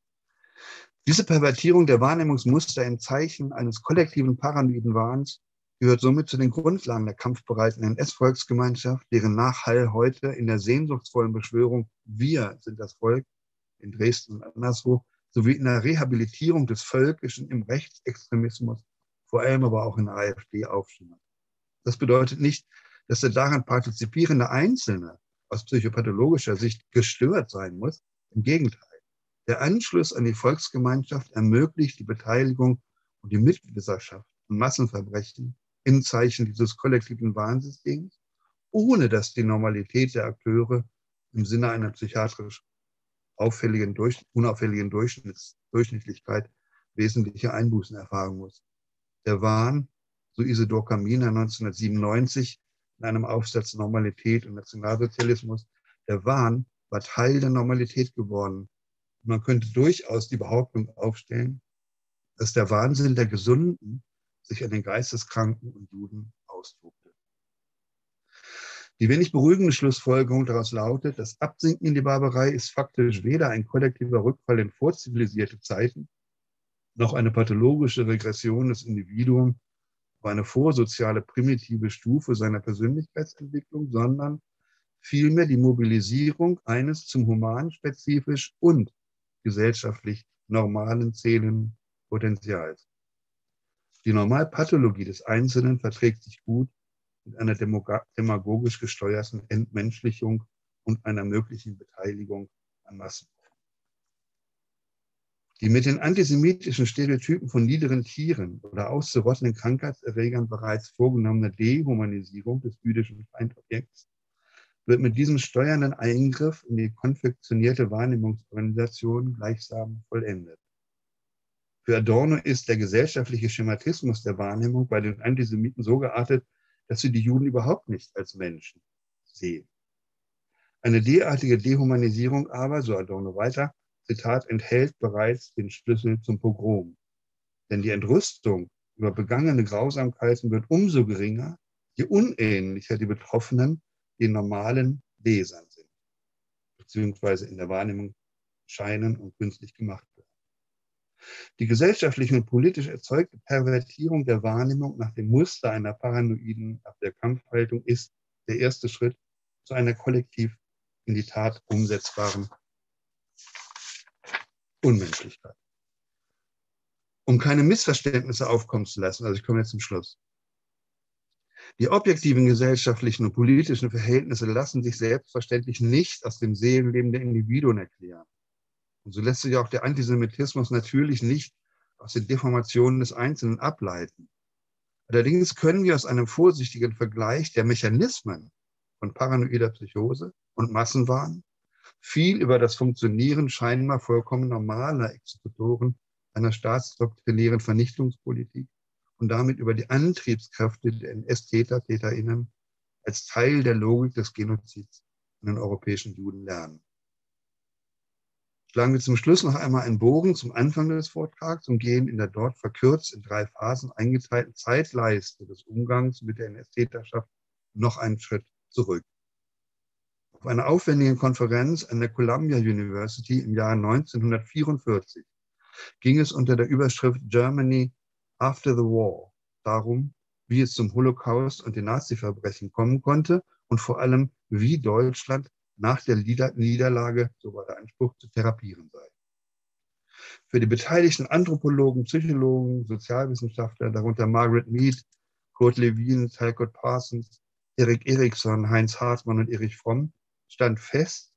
Diese Pervertierung der Wahrnehmungsmuster im Zeichen eines kollektiven paranoiden Wahns gehört somit zu den Grundlagen der kampfbereiten NS-Volksgemeinschaft, deren Nachhall heute in der sehnsuchtsvollen Beschwörung Wir sind das Volk in Dresden und anderswo sowie in der Rehabilitierung des Völkischen im Rechtsextremismus, vor allem aber auch in der AfD aufschimmert. Das bedeutet nicht, dass der daran partizipierende Einzelne aus psychopathologischer Sicht gestört sein muss. Im Gegenteil. Der Anschluss an die Volksgemeinschaft ermöglicht die Beteiligung und die Mitwisserschaft von Massenverbrechen im Zeichen dieses kollektiven Warnsystems, ohne dass die Normalität der Akteure im Sinne einer psychiatrisch auffälligen, durch, unauffälligen Durchschnitts, Durchschnittlichkeit wesentliche Einbußen erfahren muss. Der Wahn, so Isidor Kaminer 1997 in einem Aufsatz Normalität und Nationalsozialismus, der Wahn war Teil der Normalität geworden. Man könnte durchaus die Behauptung aufstellen, dass der Wahnsinn der Gesunden sich an den Geisteskranken und Juden ausdruckte. Die wenig beruhigende Schlussfolgerung daraus lautet, das Absinken in die Barbarei ist faktisch weder ein kollektiver Rückfall in vorzivilisierte Zeiten, noch eine pathologische Regression des Individuums auf eine vorsoziale primitive Stufe seiner Persönlichkeitsentwicklung, sondern vielmehr die Mobilisierung eines zum humanspezifisch und gesellschaftlich normalen zählenden Potenzials. Die Normalpathologie des Einzelnen verträgt sich gut mit einer demagogisch gesteuerten Entmenschlichung und einer möglichen Beteiligung an Massen. Die mit den antisemitischen Stereotypen von niederen Tieren oder auszurottenden Krankheitserregern bereits vorgenommene Dehumanisierung des jüdischen Feindobjekts wird mit diesem steuernden Eingriff in die konfektionierte Wahrnehmungsorganisation gleichsam vollendet. Für Adorno ist der gesellschaftliche Schematismus der Wahrnehmung bei den Antisemiten so geartet, dass sie die Juden überhaupt nicht als Menschen sehen. Eine derartige Dehumanisierung aber, so Adorno weiter, Zitat, enthält bereits den Schlüssel zum Pogrom. Denn die Entrüstung über begangene Grausamkeiten wird umso geringer, je unähnlicher die Betroffenen den normalen Lesern sind, beziehungsweise in der Wahrnehmung scheinen und künstlich gemacht werden. Die gesellschaftliche und politisch erzeugte Pervertierung der Wahrnehmung nach dem Muster einer paranoiden Abwehrkampfhaltung ist der erste Schritt zu einer kollektiv in die Tat umsetzbaren Unmenschlichkeit. Um keine Missverständnisse aufkommen zu lassen, also ich komme jetzt zum Schluss. Die objektiven gesellschaftlichen und politischen Verhältnisse lassen sich selbstverständlich nicht aus dem Seelenleben der Individuen erklären. Und so lässt sich auch der Antisemitismus natürlich nicht aus den Deformationen des Einzelnen ableiten. Allerdings können wir aus einem vorsichtigen Vergleich der Mechanismen von paranoider Psychose und Massenwahn viel über das Funktionieren scheinbar vollkommen normaler Exekutoren einer staatsdoktrinären Vernichtungspolitik und damit über die Antriebskräfte der NS-Täter, TäterInnen als Teil der Logik des Genozids an den europäischen Juden lernen schlagen wir zum Schluss noch einmal einen Bogen zum Anfang des Vortrags und gehen in der dort verkürzt in drei Phasen eingeteilten Zeitleiste des Umgangs mit der NS-Täterschaft noch einen Schritt zurück. Auf einer aufwendigen Konferenz an der Columbia University im Jahr 1944 ging es unter der Überschrift Germany After the War darum, wie es zum Holocaust und den Nazi-Verbrechen kommen konnte und vor allem, wie Deutschland nach der Niederlage, so war der Anspruch, zu therapieren sei. Für die beteiligten Anthropologen, Psychologen, Sozialwissenschaftler, darunter Margaret Mead, Kurt Lewin, Talcott Parsons, Erik Eriksson, Heinz Hartmann und Erich Fromm, stand fest,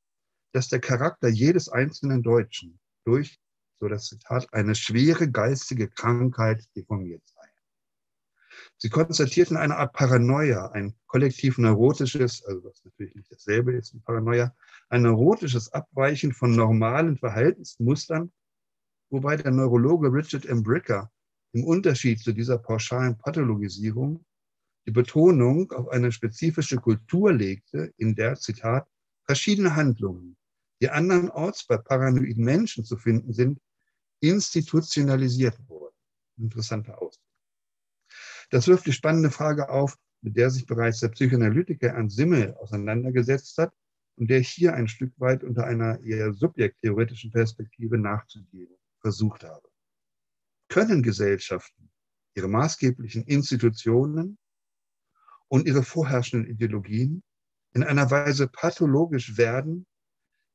dass der Charakter jedes einzelnen Deutschen durch so das Zitat, eine schwere geistige Krankheit deformiert sei. Sie konstatierten eine Art Paranoia, ein kollektiv neurotisches, also was natürlich nicht dasselbe ist wie Paranoia, ein neurotisches Abweichen von normalen Verhaltensmustern, wobei der Neurologe Richard M. Bricker im Unterschied zu dieser pauschalen Pathologisierung die Betonung auf eine spezifische Kultur legte, in der, Zitat, verschiedene Handlungen, die andernorts bei paranoiden Menschen zu finden sind, institutionalisiert wurden. Interessanter Ausdruck. Das wirft die spannende Frage auf, mit der sich bereits der Psychoanalytiker Ernst Simmel auseinandergesetzt hat und der hier ein Stück weit unter einer eher subjekttheoretischen Perspektive nachzugehen versucht habe. Können Gesellschaften ihre maßgeblichen Institutionen und ihre vorherrschenden Ideologien in einer Weise pathologisch werden,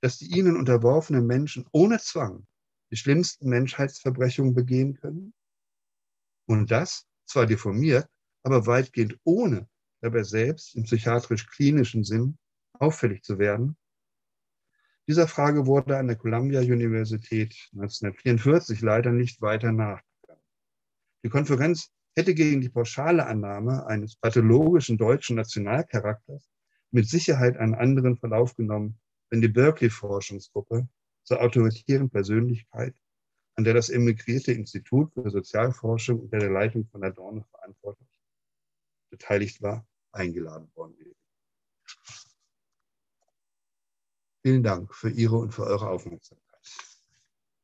dass die ihnen unterworfenen Menschen ohne Zwang die schlimmsten Menschheitsverbrechungen begehen können? Und das zwar deformiert, aber weitgehend ohne dabei selbst im psychiatrisch-klinischen Sinn auffällig zu werden? Dieser Frage wurde an der Columbia Universität 1944 leider nicht weiter nachgegangen. Die Konferenz hätte gegen die pauschale Annahme eines pathologischen deutschen Nationalcharakters mit Sicherheit einen anderen Verlauf genommen, wenn die Berkeley-Forschungsgruppe zur autoritären Persönlichkeit an der das emigrierte Institut für Sozialforschung unter der Leitung von Adorno verantwortlich beteiligt war, eingeladen worden wäre. Vielen Dank für Ihre und für eure Aufmerksamkeit.